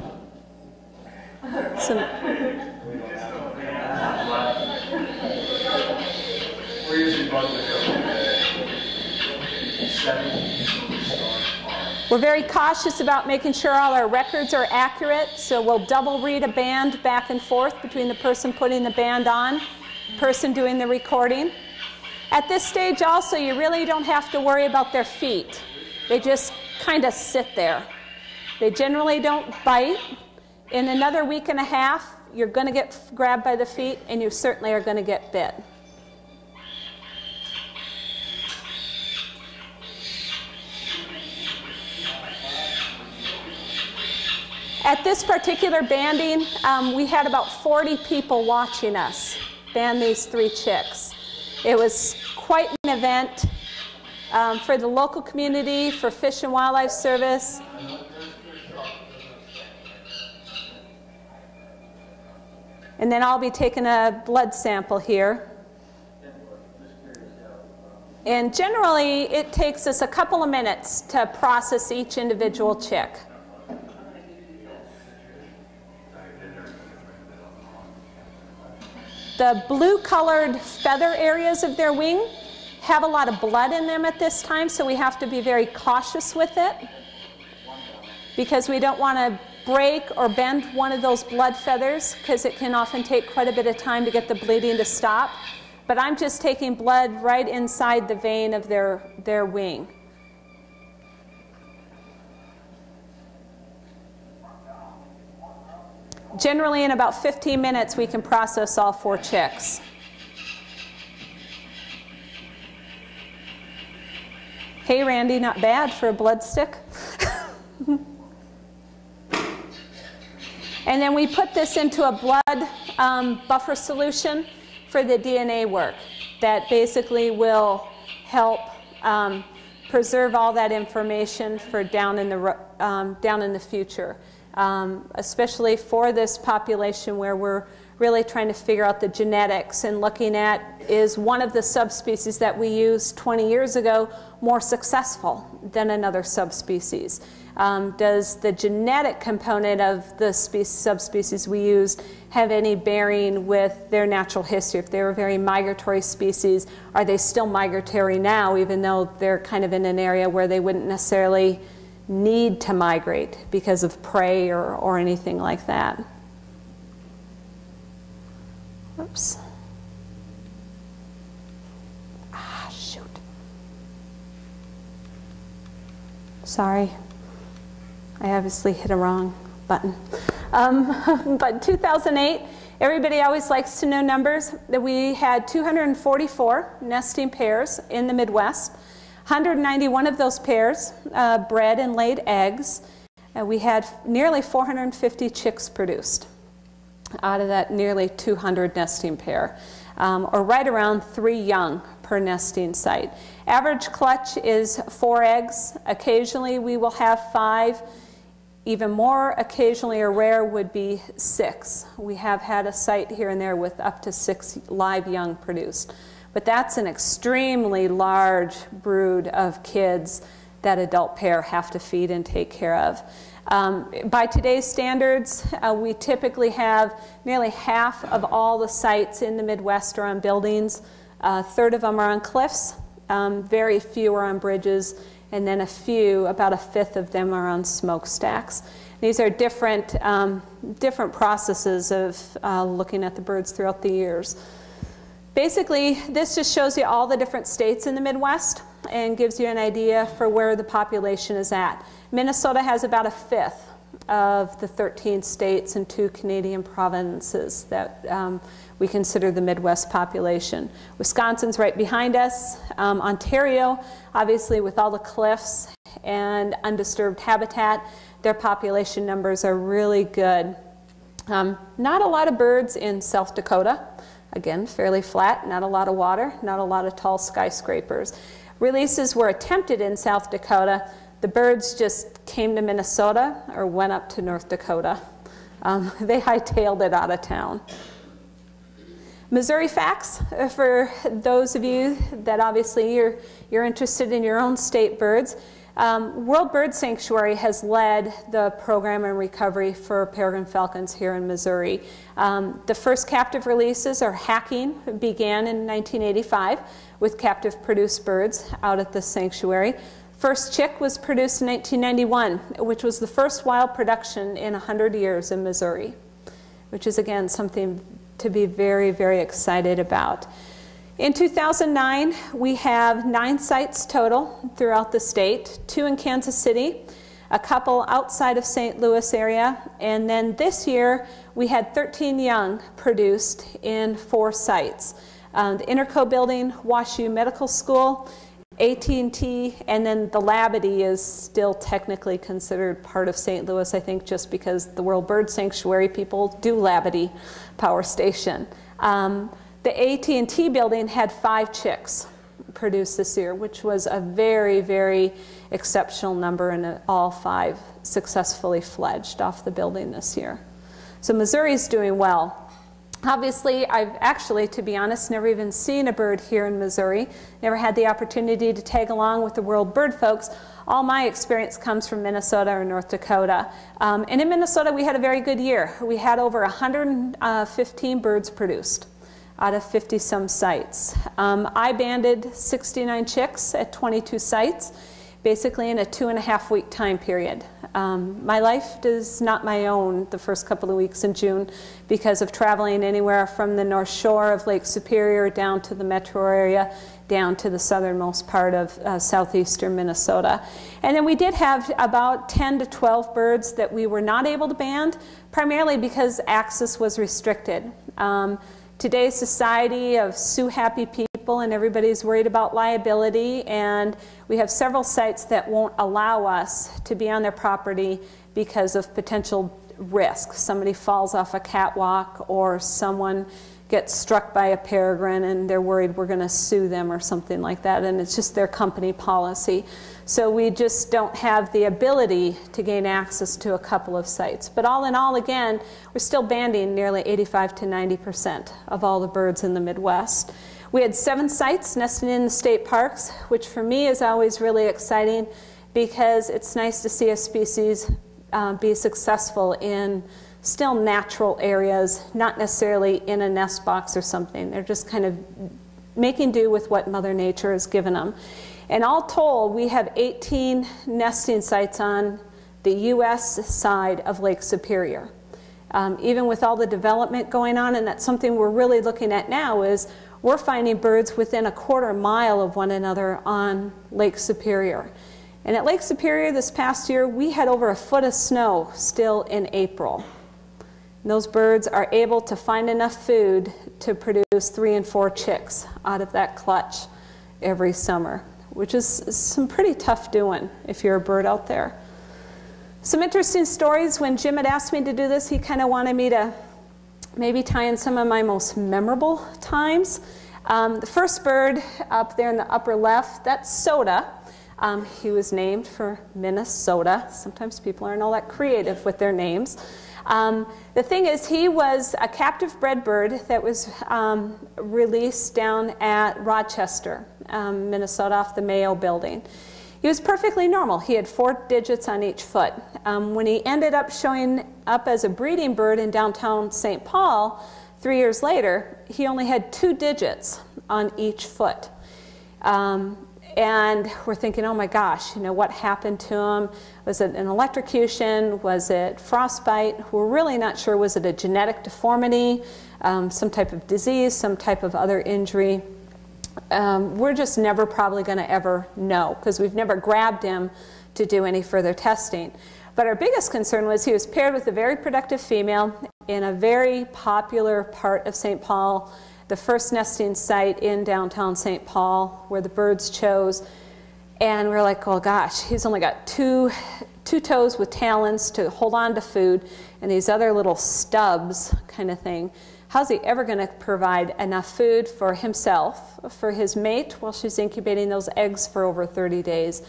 We're very cautious about making sure all our records are accurate, so we'll double read a band back and forth between the person putting the band on, person doing the recording. At this stage also, you really don't have to worry about their feet. They just kind of sit there. They generally don't bite. In another week and a half, you're going to get grabbed by the feet, and you certainly are going to get bit. At this particular banding, um, we had about 40 people watching us band these three chicks. It was quite an event um, for the local community, for Fish and Wildlife Service. And then I'll be taking a blood sample here. And generally, it takes us a couple of minutes to process each individual chick. The blue colored feather areas of their wing have a lot of blood in them at this time, so we have to be very cautious with it because we don't want to break or bend one of those blood feathers because it can often take quite a bit of time to get the bleeding to stop. But I'm just taking blood right inside the vein of their, their wing. Generally, in about 15 minutes, we can process all four chicks. Hey, Randy, not bad for a blood stick. and then we put this into a blood um, buffer solution for the DNA work that basically will help um, preserve all that information for down in the, um, down in the future um, especially for this population where we're really trying to figure out the genetics and looking at is one of the subspecies that we used 20 years ago more successful than another subspecies? Um, does the genetic component of the subspecies we use have any bearing with their natural history? If they were very migratory species, are they still migratory now, even though they're kind of in an area where they wouldn't necessarily need to migrate because of prey or, or anything like that. Oops. Ah, shoot. Sorry. I obviously hit a wrong button. Um, but 2008, everybody always likes to know numbers. That we had 244 nesting pairs in the Midwest. 191 of those pairs uh, bred and laid eggs. Uh, we had nearly 450 chicks produced out of that nearly 200 nesting pair, um, or right around three young per nesting site. Average clutch is four eggs. Occasionally we will have five. Even more occasionally or rare would be six. We have had a site here and there with up to six live young produced. But that's an extremely large brood of kids that adult pair have to feed and take care of. Um, by today's standards, uh, we typically have nearly half of all the sites in the Midwest are on buildings. A third of them are on cliffs. Um, very few are on bridges. And then a few, about a fifth of them are on smokestacks. These are different, um, different processes of uh, looking at the birds throughout the years. Basically, this just shows you all the different states in the Midwest and gives you an idea for where the population is at. Minnesota has about a fifth of the 13 states and two Canadian provinces that um, we consider the Midwest population. Wisconsin's right behind us. Um, Ontario, obviously, with all the cliffs and undisturbed habitat, their population numbers are really good. Um, not a lot of birds in South Dakota. Again, fairly flat, not a lot of water, not a lot of tall skyscrapers. Releases were attempted in South Dakota. The birds just came to Minnesota or went up to North Dakota. Um, they hightailed it out of town. Missouri facts uh, for those of you that obviously you're, you're interested in your own state birds. Um, World Bird Sanctuary has led the program and recovery for peregrine falcons here in Missouri. Um, the first captive releases or hacking began in 1985 with captive produced birds out at the sanctuary. First chick was produced in 1991, which was the first wild production in 100 years in Missouri, which is again something to be very, very excited about. In 2009, we have nine sites total throughout the state, two in Kansas City, a couple outside of St. Louis area, and then this year we had 13 young produced in four sites. Um, the Interco building, WashU Medical School, AT&T, and then the Labadie is still technically considered part of St. Louis, I think just because the World Bird Sanctuary people do Labadie Power Station. Um, the AT&T building had five chicks produced this year, which was a very, very exceptional number, and all five successfully fledged off the building this year. So Missouri's doing well. Obviously, I've actually, to be honest, never even seen a bird here in Missouri. Never had the opportunity to tag along with the World Bird folks. All my experience comes from Minnesota or North Dakota. Um, and in Minnesota, we had a very good year. We had over 115 uh, birds produced out of 50 some sites. Um, I banded 69 chicks at 22 sites, basically in a two and a half week time period. Um, my life is not my own the first couple of weeks in June because of traveling anywhere from the North Shore of Lake Superior down to the metro area, down to the southernmost part of uh, southeastern Minnesota. And then we did have about 10 to 12 birds that we were not able to band, primarily because access was restricted. Um, today's society of sue happy people and everybody's worried about liability and we have several sites that won't allow us to be on their property because of potential risk. Somebody falls off a catwalk or someone gets struck by a peregrine and they're worried we're going to sue them or something like that and it's just their company policy. So we just don't have the ability to gain access to a couple of sites. But all in all, again, we're still banding nearly 85 to 90 percent of all the birds in the Midwest. We had seven sites nesting in the state parks, which for me is always really exciting because it's nice to see a species uh, be successful in still natural areas, not necessarily in a nest box or something. They're just kind of making do with what Mother Nature has given them. And all told, we have 18 nesting sites on the U.S. side of Lake Superior. Um, even with all the development going on, and that's something we're really looking at now, is we're finding birds within a quarter mile of one another on Lake Superior. And at Lake Superior this past year, we had over a foot of snow still in April. And those birds are able to find enough food to produce three and four chicks out of that clutch every summer which is some pretty tough doing if you're a bird out there. Some interesting stories. When Jim had asked me to do this, he kind of wanted me to maybe tie in some of my most memorable times. Um, the first bird up there in the upper left, that's Soda. Um, he was named for Minnesota. Sometimes people aren't all that creative with their names. Um, the thing is, he was a captive bred bird that was um, released down at Rochester um, Minnesota off the Mayo building. He was perfectly normal. He had four digits on each foot. Um, when he ended up showing up as a breeding bird in downtown St. Paul, three years later, he only had two digits on each foot. Um, and we're thinking, oh my gosh, you know, what happened to him? Was it an electrocution? Was it frostbite? We're really not sure. Was it a genetic deformity, um, some type of disease, some type of other injury? um, we're just never probably going to ever know because we've never grabbed him to do any further testing. But our biggest concern was he was paired with a very productive female in a very popular part of St. Paul, the first nesting site in downtown St. Paul, where the birds chose. And we're like, oh gosh, he's only got two, two toes with talons to hold on to food and these other little stubs kind of thing. How's he ever going to provide enough food for himself, for his mate while she's incubating those eggs for over 30 days,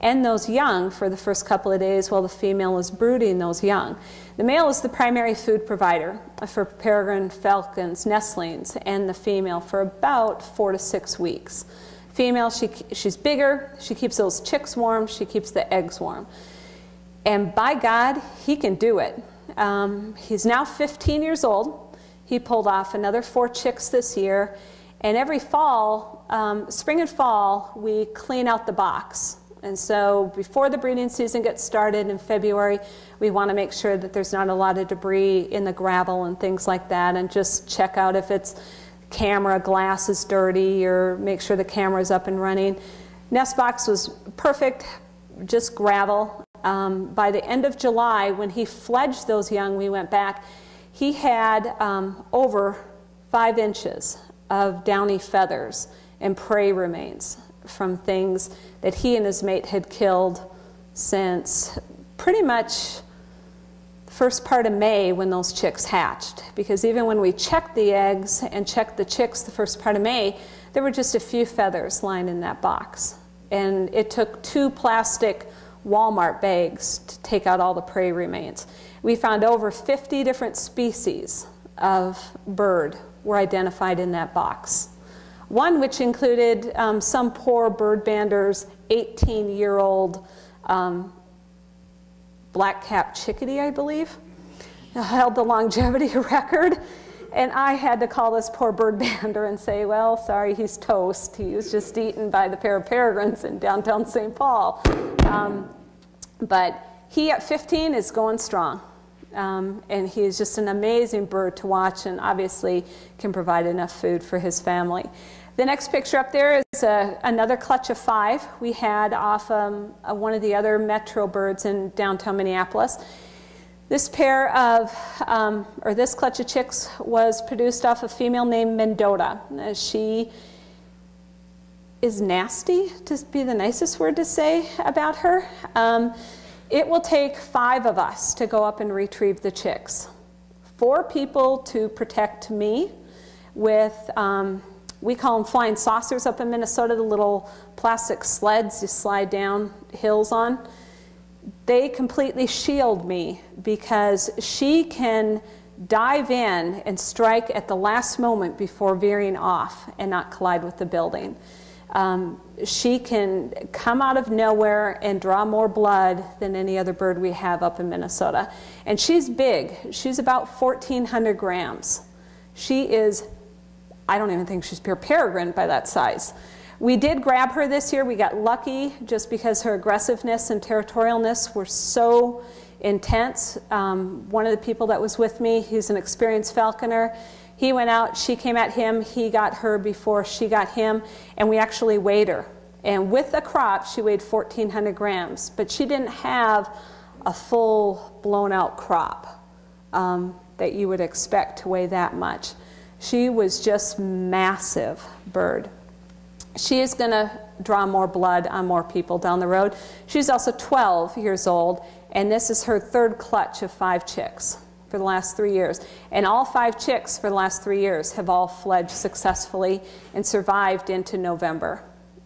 and those young for the first couple of days while the female is brooding those young? The male is the primary food provider for peregrine falcons, nestlings, and the female for about four to six weeks. Female, she, she's bigger, she keeps those chicks warm, she keeps the eggs warm. And by God, he can do it. Um, he's now 15 years old. He pulled off another four chicks this year. And every fall, um, spring and fall, we clean out the box. And so before the breeding season gets started in February, we want to make sure that there's not a lot of debris in the gravel and things like that, and just check out if it's camera glass is dirty or make sure the camera is up and running. Nest box was perfect, just gravel. Um, by the end of July, when he fledged those young, we went back, he had um, over five inches of downy feathers and prey remains from things that he and his mate had killed since pretty much the first part of May when those chicks hatched. Because even when we checked the eggs and checked the chicks the first part of May, there were just a few feathers lying in that box. And it took two plastic Walmart bags to take out all the prey remains. We found over 50 different species of bird were identified in that box. One which included um, some poor bird bander's 18 year old um, black cap chickadee, I believe, held the longevity record. And I had to call this poor bird bander and say, well, sorry, he's toast. He was just eaten by the pair of peregrines in downtown St. Paul. Um, but he at 15 is going strong. Um, and he is just an amazing bird to watch and obviously can provide enough food for his family. The next picture up there is a, another clutch of five we had off um, uh, one of the other metro birds in downtown Minneapolis. This pair of, um, or this clutch of chicks was produced off a female named Mendota. Uh, she is nasty, to be the nicest word to say about her. Um, it will take five of us to go up and retrieve the chicks. Four people to protect me with um, we call them flying saucers up in Minnesota, the little plastic sleds you slide down hills on. They completely shield me because she can dive in and strike at the last moment before veering off and not collide with the building. Um, she can come out of nowhere and draw more blood than any other bird we have up in Minnesota. And she's big. She's about 1,400 grams. She is I don't even think she's pure peregrine by that size. We did grab her this year. We got lucky just because her aggressiveness and territorialness were so intense. Um, one of the people that was with me, he's an experienced falconer. He went out, she came at him, he got her before she got him, and we actually weighed her. And with a crop, she weighed 1,400 grams, but she didn't have a full blown out crop um, that you would expect to weigh that much. She was just massive bird. She is going to draw more blood on more people down the road. She's also 12 years old, and this is her third clutch of five chicks for the last three years. And all five chicks for the last three years have all fledged successfully and survived into November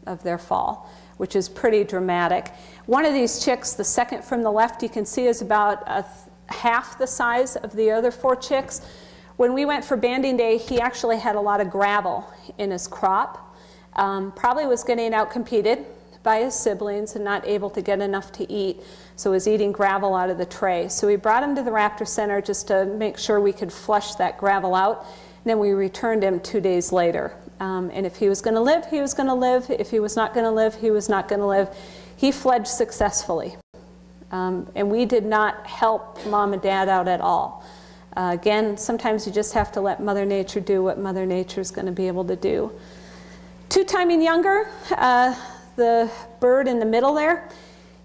of their fall, which is pretty dramatic. One of these chicks, the second from the left, you can see is about half the size of the other four chicks. When we went for banding day, he actually had a lot of gravel in his crop. Um, probably was getting outcompeted by his siblings and not able to get enough to eat, so was eating gravel out of the tray. So we brought him to the Raptor Center just to make sure we could flush that gravel out. And then we returned him two days later. Um, and if he was going to live, he was going to live. If he was not going to live, he was not going to live. He fledged successfully. Um, and we did not help mom and dad out at all. Uh, again, sometimes you just have to let Mother Nature do what Mother Nature is going to be able to do. Two timing younger, uh, the bird in the middle there,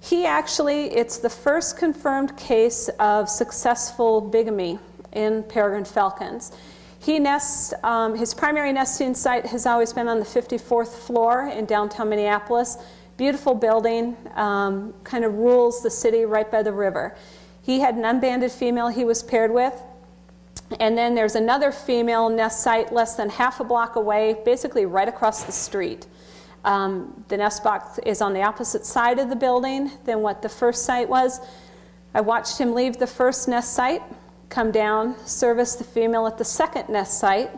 He actually, it's the first confirmed case of successful bigamy in peregrine falcons. He nests, um, his primary nesting site has always been on the 54th floor in downtown Minneapolis. Beautiful building, um, kind of rules the city right by the river. He had an unbanded female he was paired with. And then there's another female nest site less than half a block away, basically right across the street. Um, the nest box is on the opposite side of the building than what the first site was. I watched him leave the first nest site, come down, service the female at the second nest site,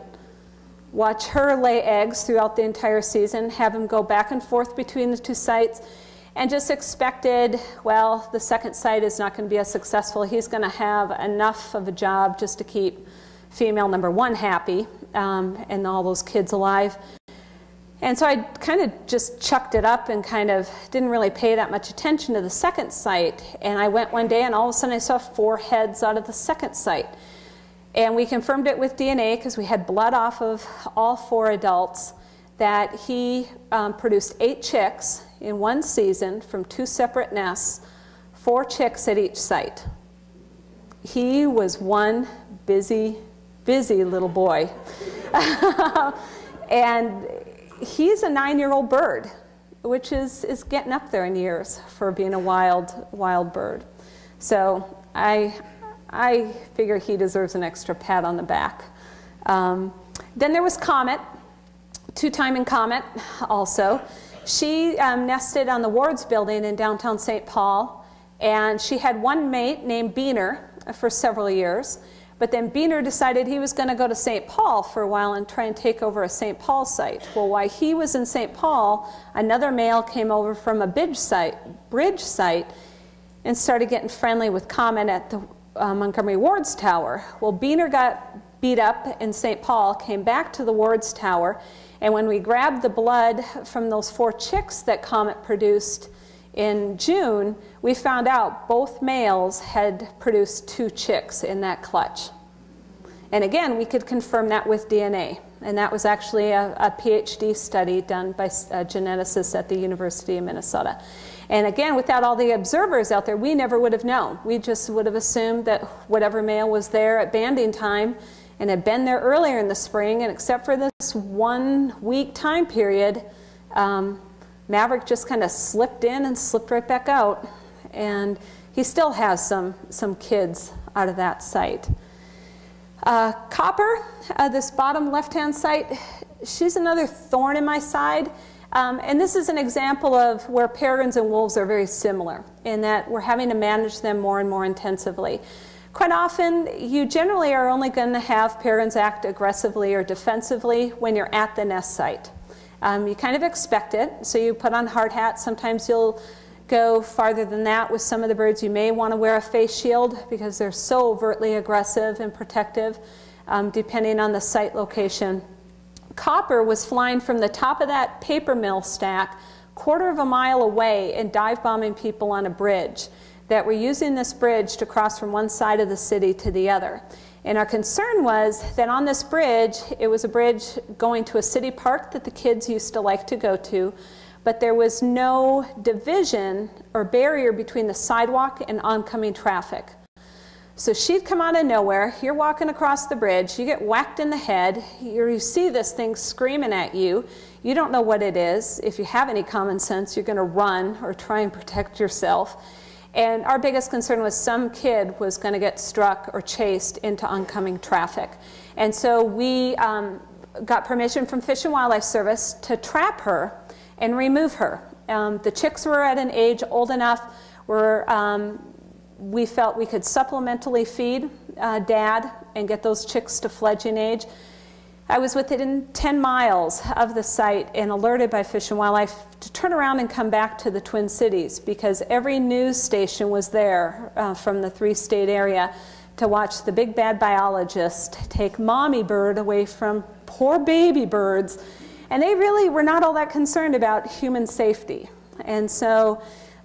watch her lay eggs throughout the entire season, have him go back and forth between the two sites, and just expected, well, the second site is not going to be as successful. He's going to have enough of a job just to keep female number one happy um, and all those kids alive. And so I kind of just chucked it up and kind of didn't really pay that much attention to the second site. And I went one day and all of a sudden I saw four heads out of the second site. And we confirmed it with DNA because we had blood off of all four adults that he um, produced eight chicks in one season from two separate nests, four chicks at each site. He was one busy, busy little boy. and he's a nine-year-old bird, which is, is getting up there in years for being a wild, wild bird. So I, I figure he deserves an extra pat on the back. Um, then there was Comet, two-timing Comet also. She um, nested on the Wards building in downtown St. Paul, and she had one mate named Beener for several years. But then Beener decided he was going to go to St. Paul for a while and try and take over a St. Paul site. Well, while he was in St. Paul, another male came over from a bridge site, bridge site and started getting friendly with Comet at the uh, Montgomery Wards Tower. Well, Beener got beat up in St. Paul, came back to the Wards Tower, and when we grabbed the blood from those four chicks that Comet produced in June, we found out both males had produced two chicks in that clutch. And again, we could confirm that with DNA. And that was actually a, a PhD study done by uh, geneticists at the University of Minnesota. And again, without all the observers out there, we never would have known. We just would have assumed that whatever male was there at banding time and had been there earlier in the spring, and except for this one week time period, um, Maverick just kind of slipped in and slipped right back out. And he still has some, some kids out of that site. Uh, Copper, uh, this bottom left-hand site, she's another thorn in my side. Um, and this is an example of where peregrines and wolves are very similar in that we're having to manage them more and more intensively. Quite often, you generally are only going to have parents act aggressively or defensively when you're at the nest site. Um, you kind of expect it, so you put on hard hats. Sometimes you'll go farther than that with some of the birds. You may want to wear a face shield because they're so overtly aggressive and protective, um, depending on the site location. Copper was flying from the top of that paper mill stack, quarter of a mile away, and dive bombing people on a bridge. That were using this bridge to cross from one side of the city to the other. And our concern was that on this bridge, it was a bridge going to a city park that the kids used to like to go to, but there was no division or barrier between the sidewalk and oncoming traffic. So she'd come out of nowhere. You're walking across the bridge. You get whacked in the head. You see this thing screaming at you. You don't know what it is. If you have any common sense, you're going to run or try and protect yourself. And our biggest concern was some kid was going to get struck or chased into oncoming traffic. And so we um, got permission from Fish and Wildlife Service to trap her and remove her. Um, the chicks were at an age old enough where um, we felt we could supplementally feed uh, dad and get those chicks to fledging age. I was within 10 miles of the site and alerted by Fish and Wildlife to turn around and come back to the Twin Cities because every news station was there uh, from the three state area to watch the big bad biologist take mommy bird away from poor baby birds. And they really were not all that concerned about human safety. And so,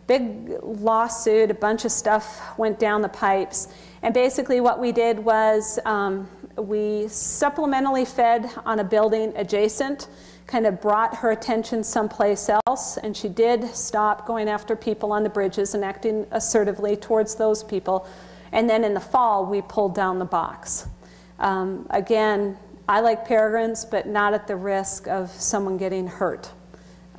big lawsuit, a bunch of stuff went down the pipes. And basically, what we did was um, We supplementally fed on a building adjacent, kind of brought her attention someplace else, and she did stop going after people on the bridges and acting assertively towards those people. And then in the fall, we pulled down the box. Um, again, I like peregrines, but not at the risk of someone getting hurt,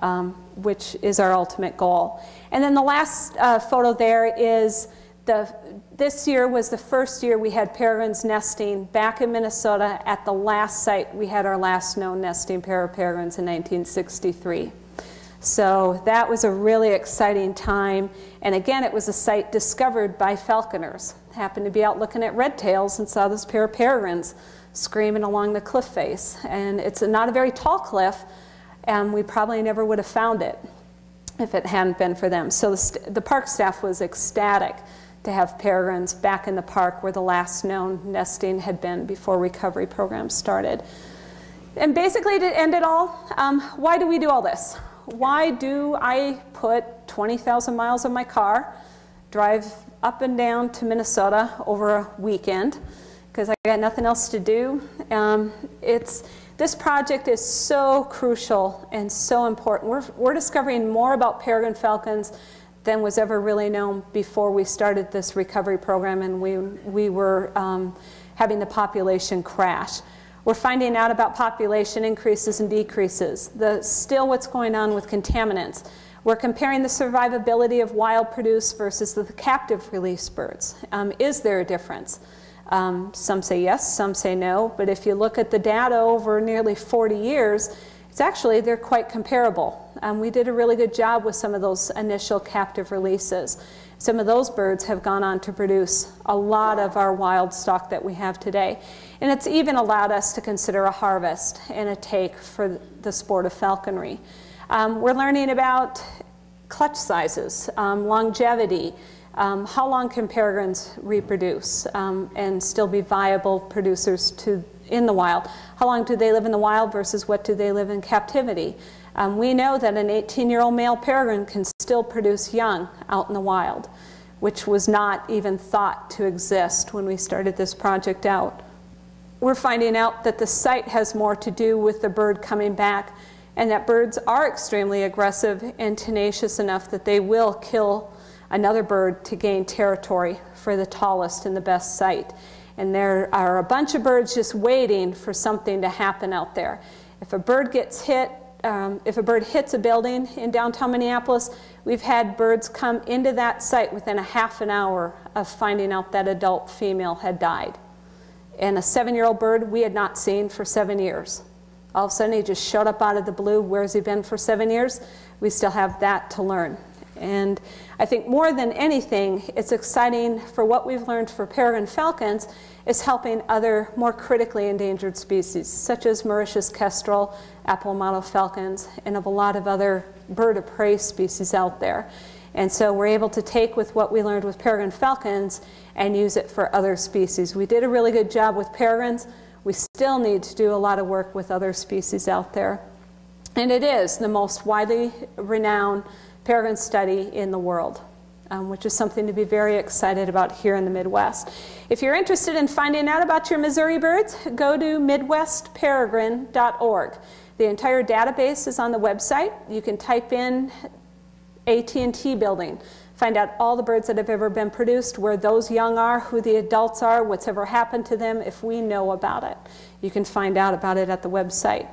um, which is our ultimate goal. And then the last uh, photo there is the, this year was the first year we had peregrines nesting back in Minnesota at the last site we had our last known nesting pair of peregrines in 1963. So that was a really exciting time. And again, it was a site discovered by falconers. Happened to be out looking at red tails and saw this pair of peregrines screaming along the cliff face. And it's not a very tall cliff, and we probably never would have found it if it hadn't been for them. So the, the park staff was ecstatic to have peregrines back in the park where the last known nesting had been before recovery programs started. And basically, to end it all, um, why do we do all this? Why do I put 20,000 miles of my car, drive up and down to Minnesota over a weekend? because I got nothing else to do. Um, it's, this project is so crucial and so important. We're, we're discovering more about peregrine falcons than was ever really known before we started this recovery program and we, we were um, having the population crash. We're finding out about population increases and decreases, the, still what's going on with contaminants. We're comparing the survivability of wild produced versus the captive release birds. Um, is there a difference? Um, some say yes, some say no, but if you look at the data over nearly 40 years, it's actually, they're quite comparable. Um, we did a really good job with some of those initial captive releases. Some of those birds have gone on to produce a lot of our wild stock that we have today. And it's even allowed us to consider a harvest and a take for the sport of falconry. Um, we're learning about clutch sizes, um, longevity, um, how long can peregrines reproduce um, and still be viable producers to, in the wild? How long do they live in the wild versus what do they live in captivity? Um, we know that an 18-year-old male peregrine can still produce young out in the wild, which was not even thought to exist when we started this project out. We're finding out that the site has more to do with the bird coming back and that birds are extremely aggressive and tenacious enough that they will kill another bird to gain territory for the tallest and the best site. And there are a bunch of birds just waiting for something to happen out there. If a bird gets hit, um, if a bird hits a building in downtown Minneapolis, we've had birds come into that site within a half an hour of finding out that adult female had died. And a seven year old bird we had not seen for seven years. All of a sudden, he just showed up out of the blue. Where's he been for seven years? We still have that to learn. And I think more than anything, it's exciting for what we've learned for peregrine falcons is helping other more critically endangered species, such as Mauritius kestrel, aplomado falcons, and of a lot of other bird of prey species out there. And so we're able to take with what we learned with peregrine falcons and use it for other species. We did a really good job with peregrines. We still need to do a lot of work with other species out there. And it is the most widely renowned peregrine study in the world, um, which is something to be very excited about here in the Midwest. If you're interested in finding out about your Missouri birds, go to midwestperegrine.org. The entire database is on the website. You can type in AT&T building, find out all the birds that have ever been produced, where those young are, who the adults are, what's ever happened to them, if we know about it. You can find out about it at the website.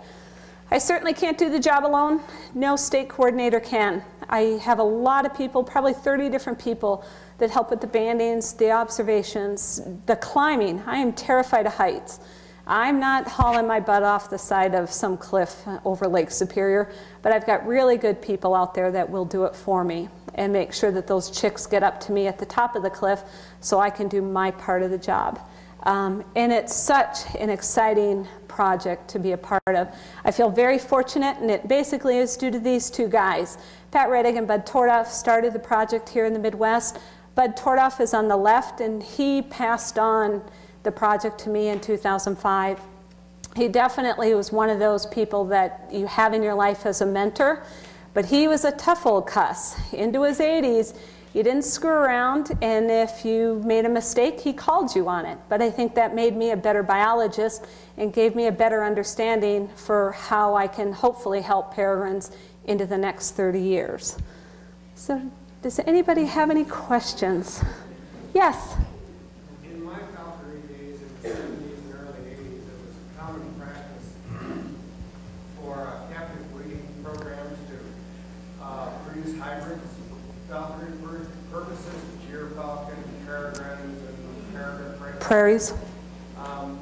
I certainly can't do the job alone. No state coordinator can. I have a lot of people, probably 30 different people, that help with the bandings, the observations, the climbing. I am terrified of heights. I'm not hauling my butt off the side of some cliff over Lake Superior, but I've got really good people out there that will do it for me and make sure that those chicks get up to me at the top of the cliff so I can do my part of the job. Um, and it's such an exciting project to be a part of. I feel very fortunate, and it basically is due to these two guys. Pat Redig and Bud Tordoff started the project here in the Midwest. Bud Tordoff is on the left, and he passed on the project to me in 2005. He definitely was one of those people that you have in your life as a mentor, but he was a tough old cuss. Into his 80s, You didn't screw around, and if you made a mistake, he called you on it. But I think that made me a better biologist and gave me a better understanding for how I can hopefully help peregrines into the next 30 years. So, does anybody have any questions? Yes? In my falconry days in the seventies and early eighties, it was common practice for uh, captive breeding programs to uh, produce hybrids, falconry pur- purposes, gyr falcon, peregrines, and peregrine prairie. Prairies? Um,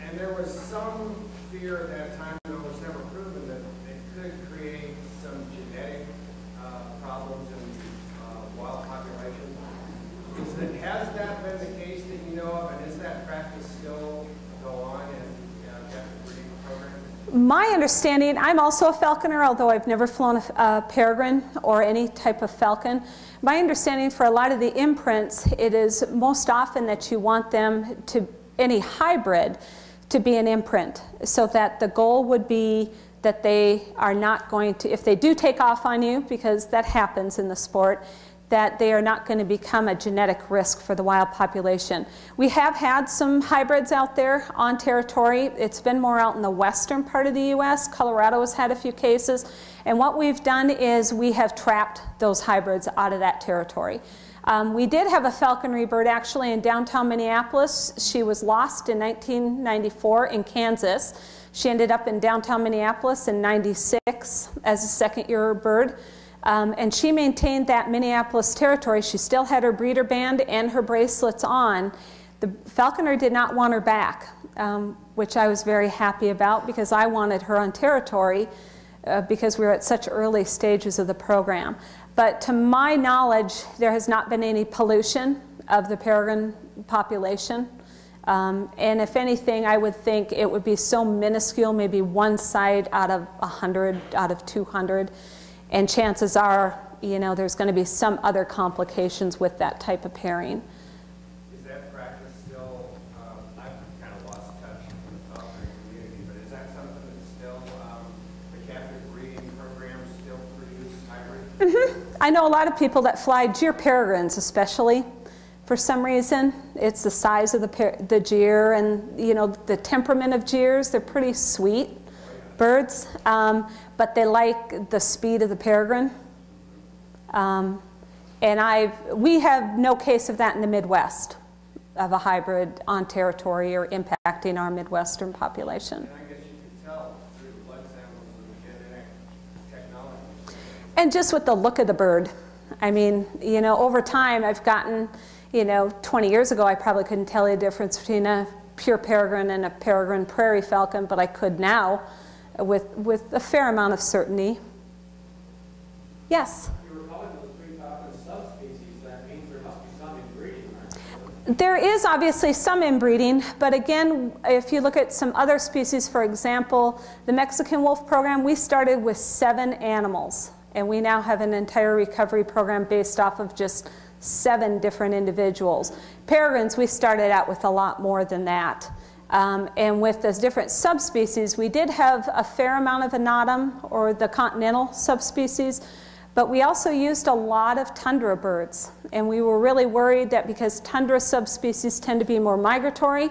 And there was some fear at that time, though it was never proven, that it could create some genetic uh, problems in uh, wild population. Is that, has that been the case that you know of, and is that practice still go on in uh, captive breeding programs? My understanding, I'm also a falconer, although I've never flown a, a peregrine or any type of falcon. My understanding for a lot of the imprints, it is most often that you want them to, any hybrid, to be an imprint, so that the goal would be that they are not going to, if they do take off on you, because that happens in the sport, that they are not going to become a genetic risk for the wild population. We have had some hybrids out there on territory. It's been more out in the western part of the U.S. Colorado has had a few cases. And what we've done is we have trapped those hybrids out of that territory. Um, we did have a falconry bird actually in downtown Minneapolis. She was lost in 1994 in Kansas. She ended up in downtown Minneapolis in 96 as a second year bird. Um, and she maintained that Minneapolis territory. She still had her breeder band and her bracelets on. The falconer did not want her back, um, which I was very happy about because I wanted her on territory uh, because we were at such early stages of the program. But to my knowledge, there has not been any pollution of the peregrine population. Um, and if anything, I would think it would be so minuscule, maybe one site out of 100, out of 200. And chances are, you know, there's going to be some other complications with that type of pairing. Is that practice still, um, I've kind of lost touch with the falconry community, but is that something that's still, um, the captive breeding programs still produce hybrids? I know a lot of people that fly gyr peregrines, especially for some reason. It's the size of the, the and you know the temperament of gyrs. They're pretty sweet birds, um, but they like the speed of the peregrine. Um, and I've, we have no case of that in the Midwest of a hybrid on territory or impacting our Midwestern population. And I guess you could tell through the blood samples and the genetic technology. And just with the look of the bird. I mean, you know, over time I've gotten, you know, 20 years ago I probably couldn't tell you the difference between a pure peregrine and a peregrine prairie falcon, but I could now with, with a fair amount of certainty. Yes? You were calling those three falcon subspecies, that means there must be some inbreeding, right? There is obviously some inbreeding, but again, if you look at some other species, for example, the Mexican wolf program, we started with seven animals, and we now have an entire recovery program based off of just seven different individuals. Peregrines, we started out with a lot more than that. Um, and with those different subspecies, we did have a fair amount of anatum, or the continental subspecies, but we also used a lot of tundra birds. And we were really worried that because tundra subspecies tend to be more migratory,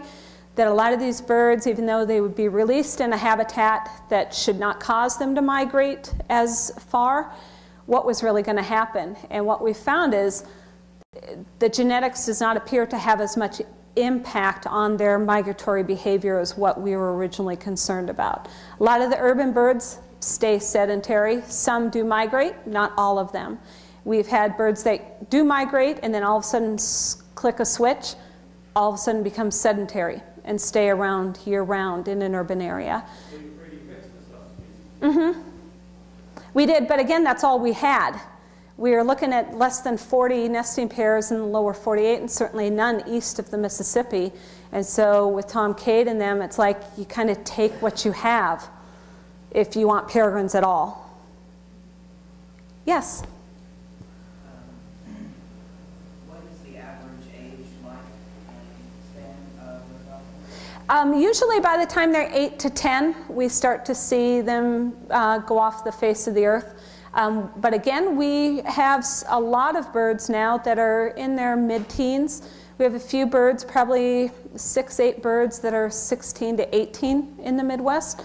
that a lot of these birds, even though they would be released in a habitat that should not cause them to migrate as far, what was really going to happen. And what we found is the genetics does not appear to have as much impact on their migratory behavior is what we were originally concerned about. A lot of the urban birds stay sedentary. Some do migrate, not all of them. We've had birds that do migrate and then all of a sudden click a switch, all of a sudden become sedentary and stay around year round in an urban area. Mm-hmm. We did, but again, that's all we had. We are looking at less than 40 nesting pairs in the lower 48 and certainly none east of the Mississippi. And so with Tom Cade and them, it's like you kind of take what you have if you want peregrines at all. Yes? What is the average age lifespan of the falcon? Um, usually by the time they're 8 to 10, we start to see them uh, go off the face of the earth. Um, but again, we have a lot of birds now that are in their mid-teens. We have a few birds, probably six, eight birds that are 16 to 18 in the Midwest,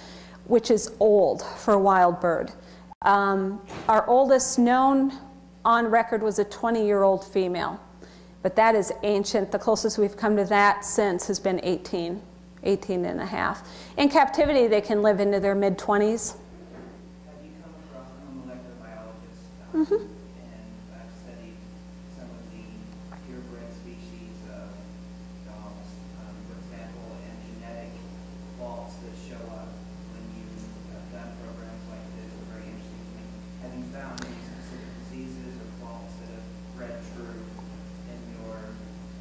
which is old for a wild bird. Um, our oldest known on record was a 20-year-old female, but that is ancient. The closest we've come to that since has been 18, 18 and a half. In captivity, they can live into their mid-20s. Have you come across, I'm a molecular biologist, Mm-hmm. um, and I've studied some of the purebred species of dogs, um, for example, and genetic faults that show up when you have done programs like this are very interesting to me. Have you found any specific diseases or faults that have bred true in your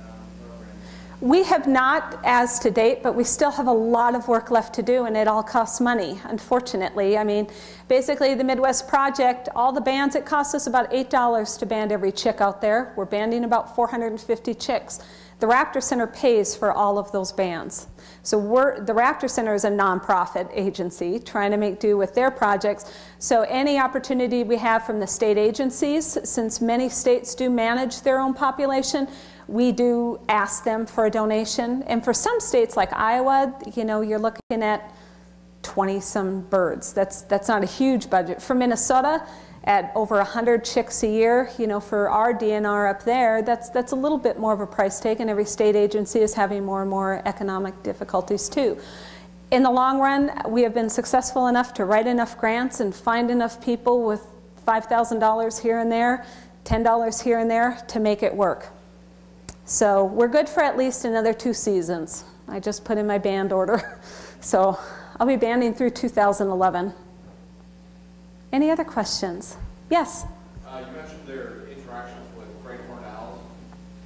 um, program? We have not as to date, but we still have a lot of work left to do, and it all costs money, unfortunately. I mean, basically, the Midwest Project, all the bands, it costs us about $8 to band every chick out there. We're banding about 450 chicks. The Raptor Center pays for all of those bands. So the Raptor Center is a nonprofit agency trying to make do with their projects. So any opportunity we have from the state agencies, since many states do manage their own population, we do ask them for a donation. And for some states like Iowa, you know, you're looking at 20 some birds. That's, that's not a huge budget. For Minnesota, at over 100 chicks a year, you know, for our DNR up there, that's, that's a little bit more of a price tag, and every state agency is having more and more economic difficulties too. In the long run, we have been successful enough to write enough grants and find enough people with $5,000 here and there, $10 here and there to make it work. So we're good for at least another two seasons. I just put in my band order. So I'll be banding through 2011. Any other questions? Yes? Uh, you mentioned their interactions with great horned owls.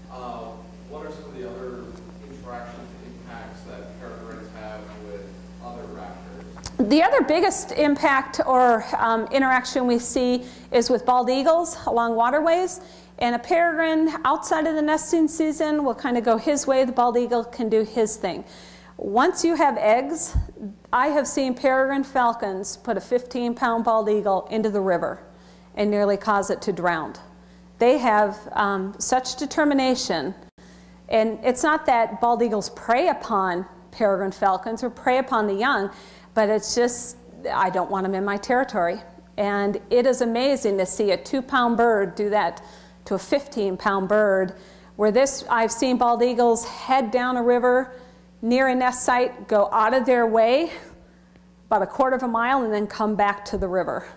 Uh, what are some of the other interactions, and impacts that peregrines have with other raptors? The other biggest impact or um, interaction we see is with bald eagles along waterways. And a peregrine outside of the nesting season will kind of go his way. The bald eagle can do his thing. Once you have eggs, I have seen peregrine falcons put a 15 pound bald eagle into the river and nearly cause it to drown. They have um, such determination. And it's not that bald eagles prey upon peregrine falcons or prey upon the young, but it's just, I don't want them in my territory. And it is amazing to see a two pound bird do that to a 15 pound bird. Where this, I've seen bald eagles head down a river near a nest site, go out of their way about a quarter of a mile, and then come back to the river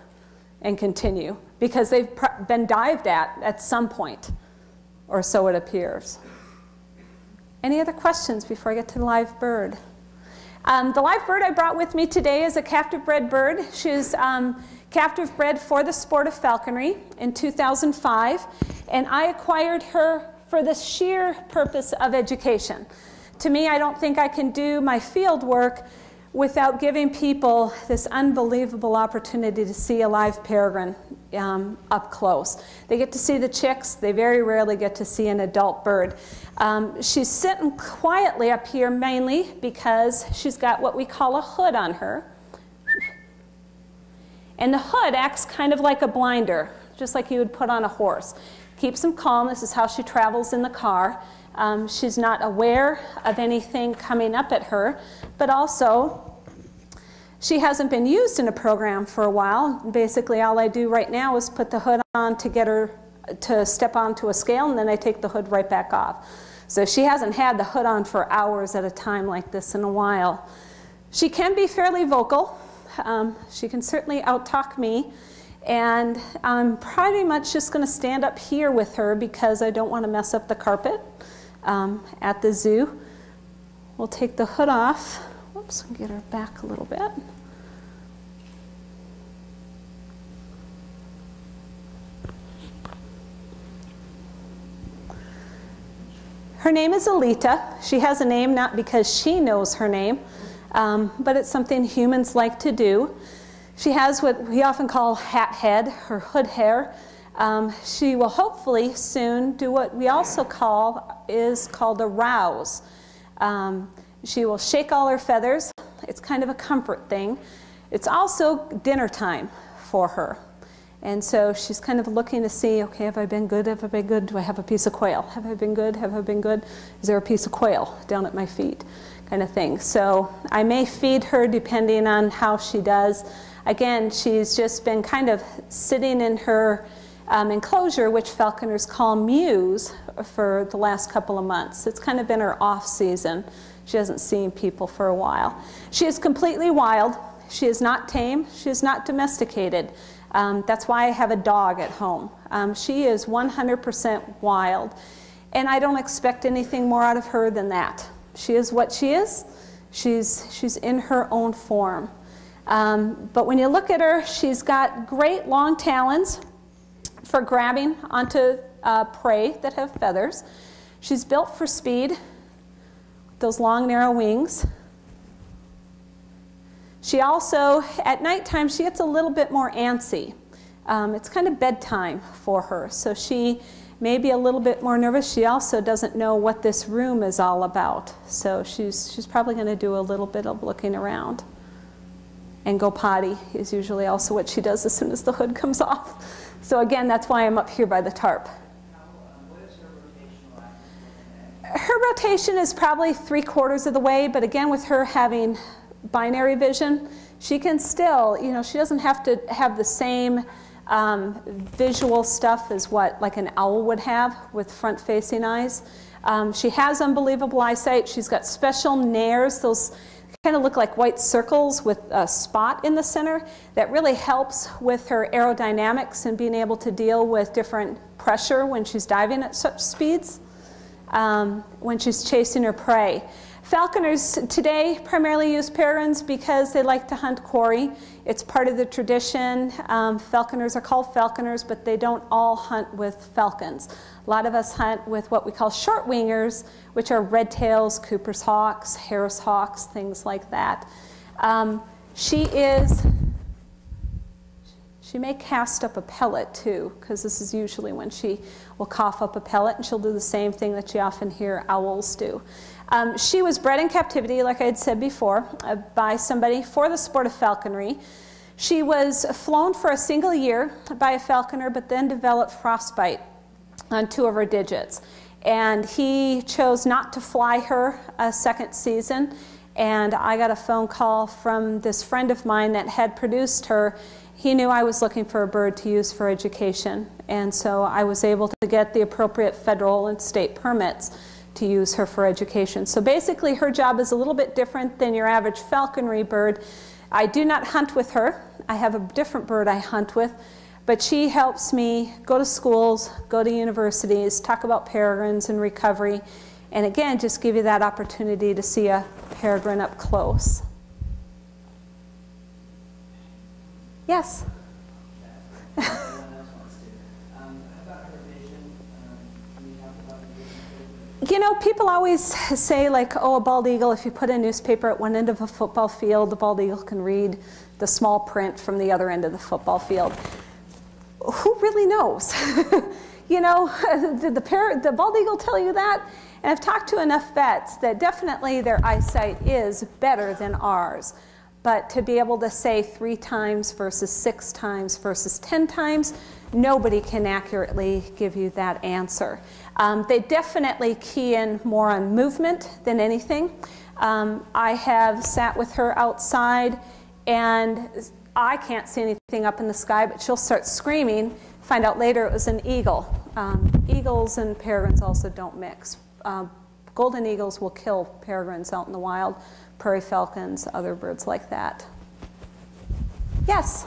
and continue because they've been dived at at some point, or so it appears. Any other questions before I get to the live bird? Um, the live bird I brought with me today is a captive bred bird. She's um, captive bred for the sport of falconry in 2005, and I acquired her for the sheer purpose of education. To me, I don't think I can do my field work without giving people this unbelievable opportunity to see a live peregrine um, up close. They get to see the chicks, they very rarely get to see an adult bird. Um, she's sitting quietly up here mainly because she's got what we call a hood on her. And the hood acts kind of like a blinder, just like you would put on a horse. Keeps them calm. This is how she travels in the car. Um, she's not aware of anything coming up at her, but also she hasn't been used in a program for a while. Basically, all I do right now is put the hood on to get her to step onto a scale, and then I take the hood right back off. So she hasn't had the hood on for hours at a time like this in a while. She can be fairly vocal. Um, she can certainly outtalk me. And I'm pretty much just going to stand up here with her because I don't want to mess up the carpet um, at the zoo. We'll take the hood off. Whoops, and get her back a little bit. Her name is Alita. She has a name not because she knows her name, um, but it's something humans like to do. She has what we often call hat head, her hood hair. Um, she will hopefully soon do what we also call is called a rouse. Um, she will shake all her feathers. It's kind of a comfort thing. It's also dinner time for her. And so she's kind of looking to see, okay, have I been good? Have I been good? Do I have a piece of quail? Have I been good? Have I been good? Is there a piece of quail down at my feet? Kind of thing. So I may feed her depending on how she does. Again, she's just been kind of sitting in her um, enclosure, which falconers call mews, for the last couple of months. It's kind of been her off season. She hasn't seen people for a while. She is completely wild. She is not tame. She is not domesticated. Um, that's why I have a dog at home. Um, she is 100% wild, and I don't expect anything more out of her than that. She is what she is. She's, she's in her own form. Um, but when you look at her, she's got great long talons for grabbing onto uh, prey that have feathers. She's built for speed, those long, narrow wings. She also, at nighttime, she gets a little bit more antsy. Um, it's kind of bedtime for her, so she may be a little bit more nervous. She also doesn't know what this room is all about, so she's, she's probably going to do a little bit of looking around. And go potty is usually also what she does as soon as the hood comes off. So again, that's why I'm up here by the tarp. Her rotation is probably three quarters of the way, but again, with her having binary vision, she can still, you know, she doesn't have to have the same um, visual stuff is what like an owl would have with front facing eyes. Um, she has unbelievable eyesight. She's got special nares, those kind of look like white circles with a spot in the center that really helps with her aerodynamics and being able to deal with different pressure when she's diving at such speeds, um, when she's chasing her prey. Falconers today primarily use peregrines because they like to hunt quarry. It's part of the tradition. Um, falconers are called falconers, but they don't all hunt with falcons. A lot of us hunt with what we call short wingers, which are red tails, Cooper's hawks, Harris hawks, things like that. Um, she is, she may cast up a pellet too, because this is usually when she will cough up a pellet, and she'll do the same thing that you often hear owls do. Um, she was bred in captivity, like I had said before, uh, by somebody for the sport of falconry. She was flown for a single year by a falconer, but then developed frostbite on two of her digits. And he chose not to fly her a second season. And I got a phone call from this friend of mine that had produced her. He knew I was looking for a bird to use for education. And so I was able to get the appropriate federal and state permits to use her for education. So basically, her job is a little bit different than your average falconry bird. I do not hunt with her. I have a different bird I hunt with, but she helps me go to schools, go to universities, talk about peregrines and recovery, and again, just give you that opportunity to see a peregrine up close. Yes? You know, people always say, like, oh, a bald eagle, if you put a newspaper at one end of a football field, the bald eagle can read the small print from the other end of the football field. Who really knows? you know, did the, par- the bald eagle tell you that? And I've talked to enough vets that definitely their eyesight is better than ours. But to be able to say three times versus six times versus 10 times, nobody can accurately give you that answer. Um, they definitely key in more on movement than anything. Um, I have sat with her outside and I can't see anything up in the sky, but she'll start screaming. Find out later it was an eagle. Um, eagles and peregrines also don't mix. Um, golden eagles will kill peregrines out in the wild, prairie falcons, other birds like that. Yes?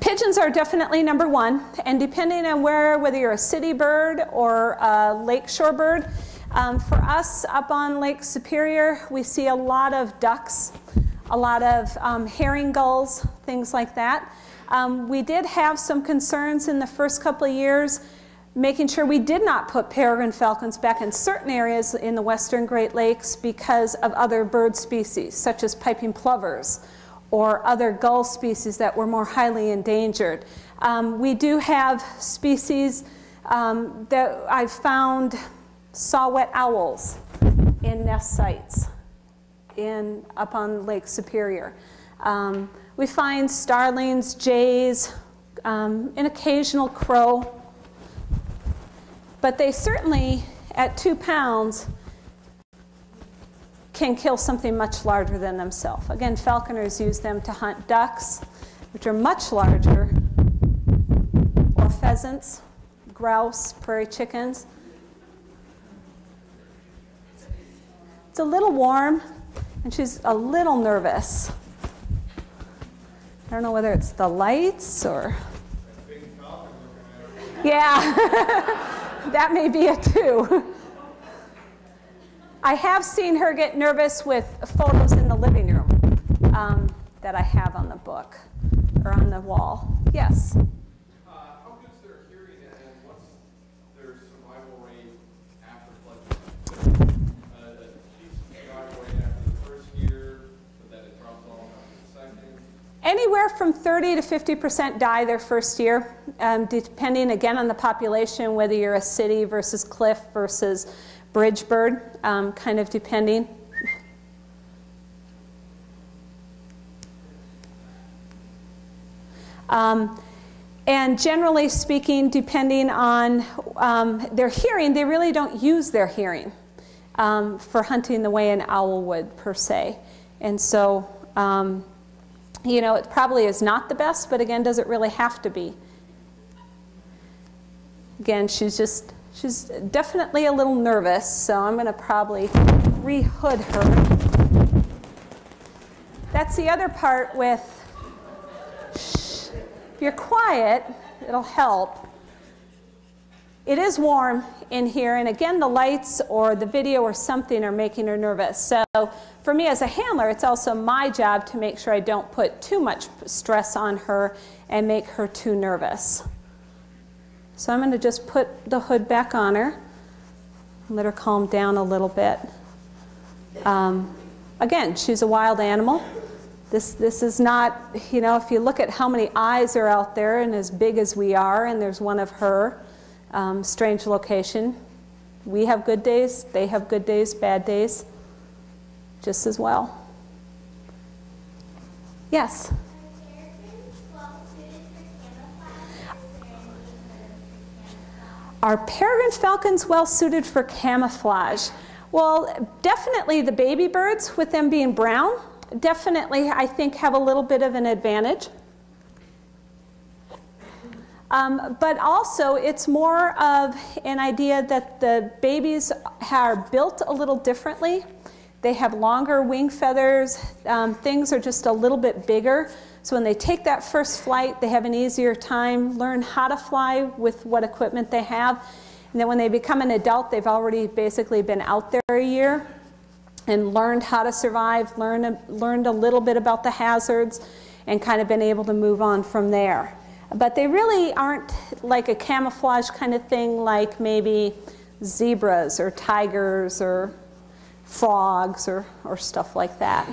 Pigeons are definitely number one, and depending on where, whether you're a city bird or a lakeshore bird, um, for us up on Lake Superior, we see a lot of ducks, a lot of um, herring gulls, things like that. Um, we did have some concerns in the first couple of years, making sure we did not put peregrine falcons back in certain areas in the western Great Lakes because of other bird species, such as piping plovers or other gull species that were more highly endangered. Um, we do have species um, that I've found saw-whet owls in nest sites in, up on Lake Superior. Um, we find starlings, jays, um, an occasional crow, but they certainly, at two pounds, can kill something much larger than themselves. Again, falconers use them to hunt ducks, which are much larger, or pheasants, grouse, prairie chickens. It's a little warm, and she's a little nervous. I don't know whether it's the lights or. Yeah, that may be it too. I have seen her get nervous with photos in the living room um, that I have on the book or on the wall. Yes. Uh, how good's their hearing and what's their survival rate after fledgling? Uh, she's survival rate after the first year, but then it drops off after the second. Anywhere from 30 to 50% die their first year, um, depending again on the population, whether you're a city versus cliff versus bridge bird, um, kind of depending. Um, and generally speaking, depending on um, their hearing, they really don't use their hearing um, for hunting the way an owl would, per se. And so, um, you know, it probably is not the best, but again, does it really have to be? Again, she's just, she's definitely a little nervous, so I'm going to probably rehood her. That's the other part with, shh, if you're quiet, it'll help. It is warm in here, and again, the lights or the video or something are making her nervous. So for me as a handler, it's also my job to make sure I don't put too much stress on her and make her too nervous. So I'm going to just put the hood back on her, let her calm down a little bit. Um, again, she's a wild animal. This, this is not, you know, if you look at how many eyes are out there and as big as we are, and there's one of her, um, strange location. We have good days, they have good days, bad days, just as well. Yes? Are peregrine falcons well suited for camouflage? Well, definitely the baby birds, with them being brown, definitely I think have a little bit of an advantage. Um, but also, it's more of an idea that the babies are built a little differently. They have longer wing feathers, um, things are just a little bit bigger. So when they take that first flight, they have an easier time, learn how to fly with what equipment they have. And then when they become an adult, they've already basically been out there a year and learned how to survive, learned, learned a little bit about the hazards, and kind of been able to move on from there. But they really aren't like a camouflage kind of thing like maybe zebras or tigers or frogs or, or stuff like that.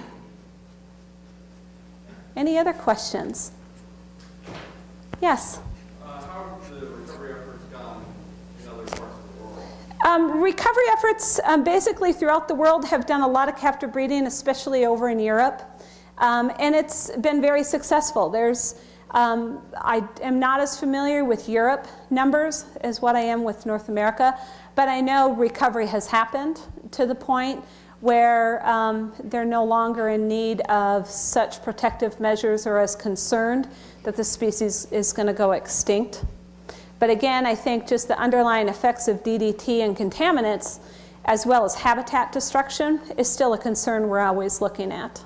Any other questions? Yes? Uh, how have the recovery efforts gone in other parts of the world? Um, recovery efforts um, basically throughout the world have done a lot of captive breeding, especially over in Europe. Um, and it's been very successful. There's, um, I am not as familiar with Europe numbers as what I am with North America, but I know recovery has happened to the point where um, they're no longer in need of such protective measures or as concerned that the species is going to go extinct. But again, I think just the underlying effects of DDT and contaminants, as well as habitat destruction, is still a concern we're always looking at.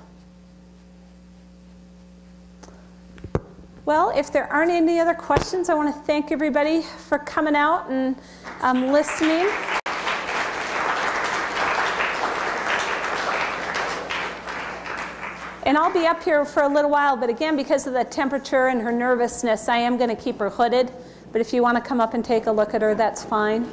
Well, if there aren't any other questions, I want to thank everybody for coming out and um, listening. And I'll be up here for a little while, but again, because of the temperature and her nervousness, I am going to keep her hooded. But if you want to come up and take a look at her, that's fine.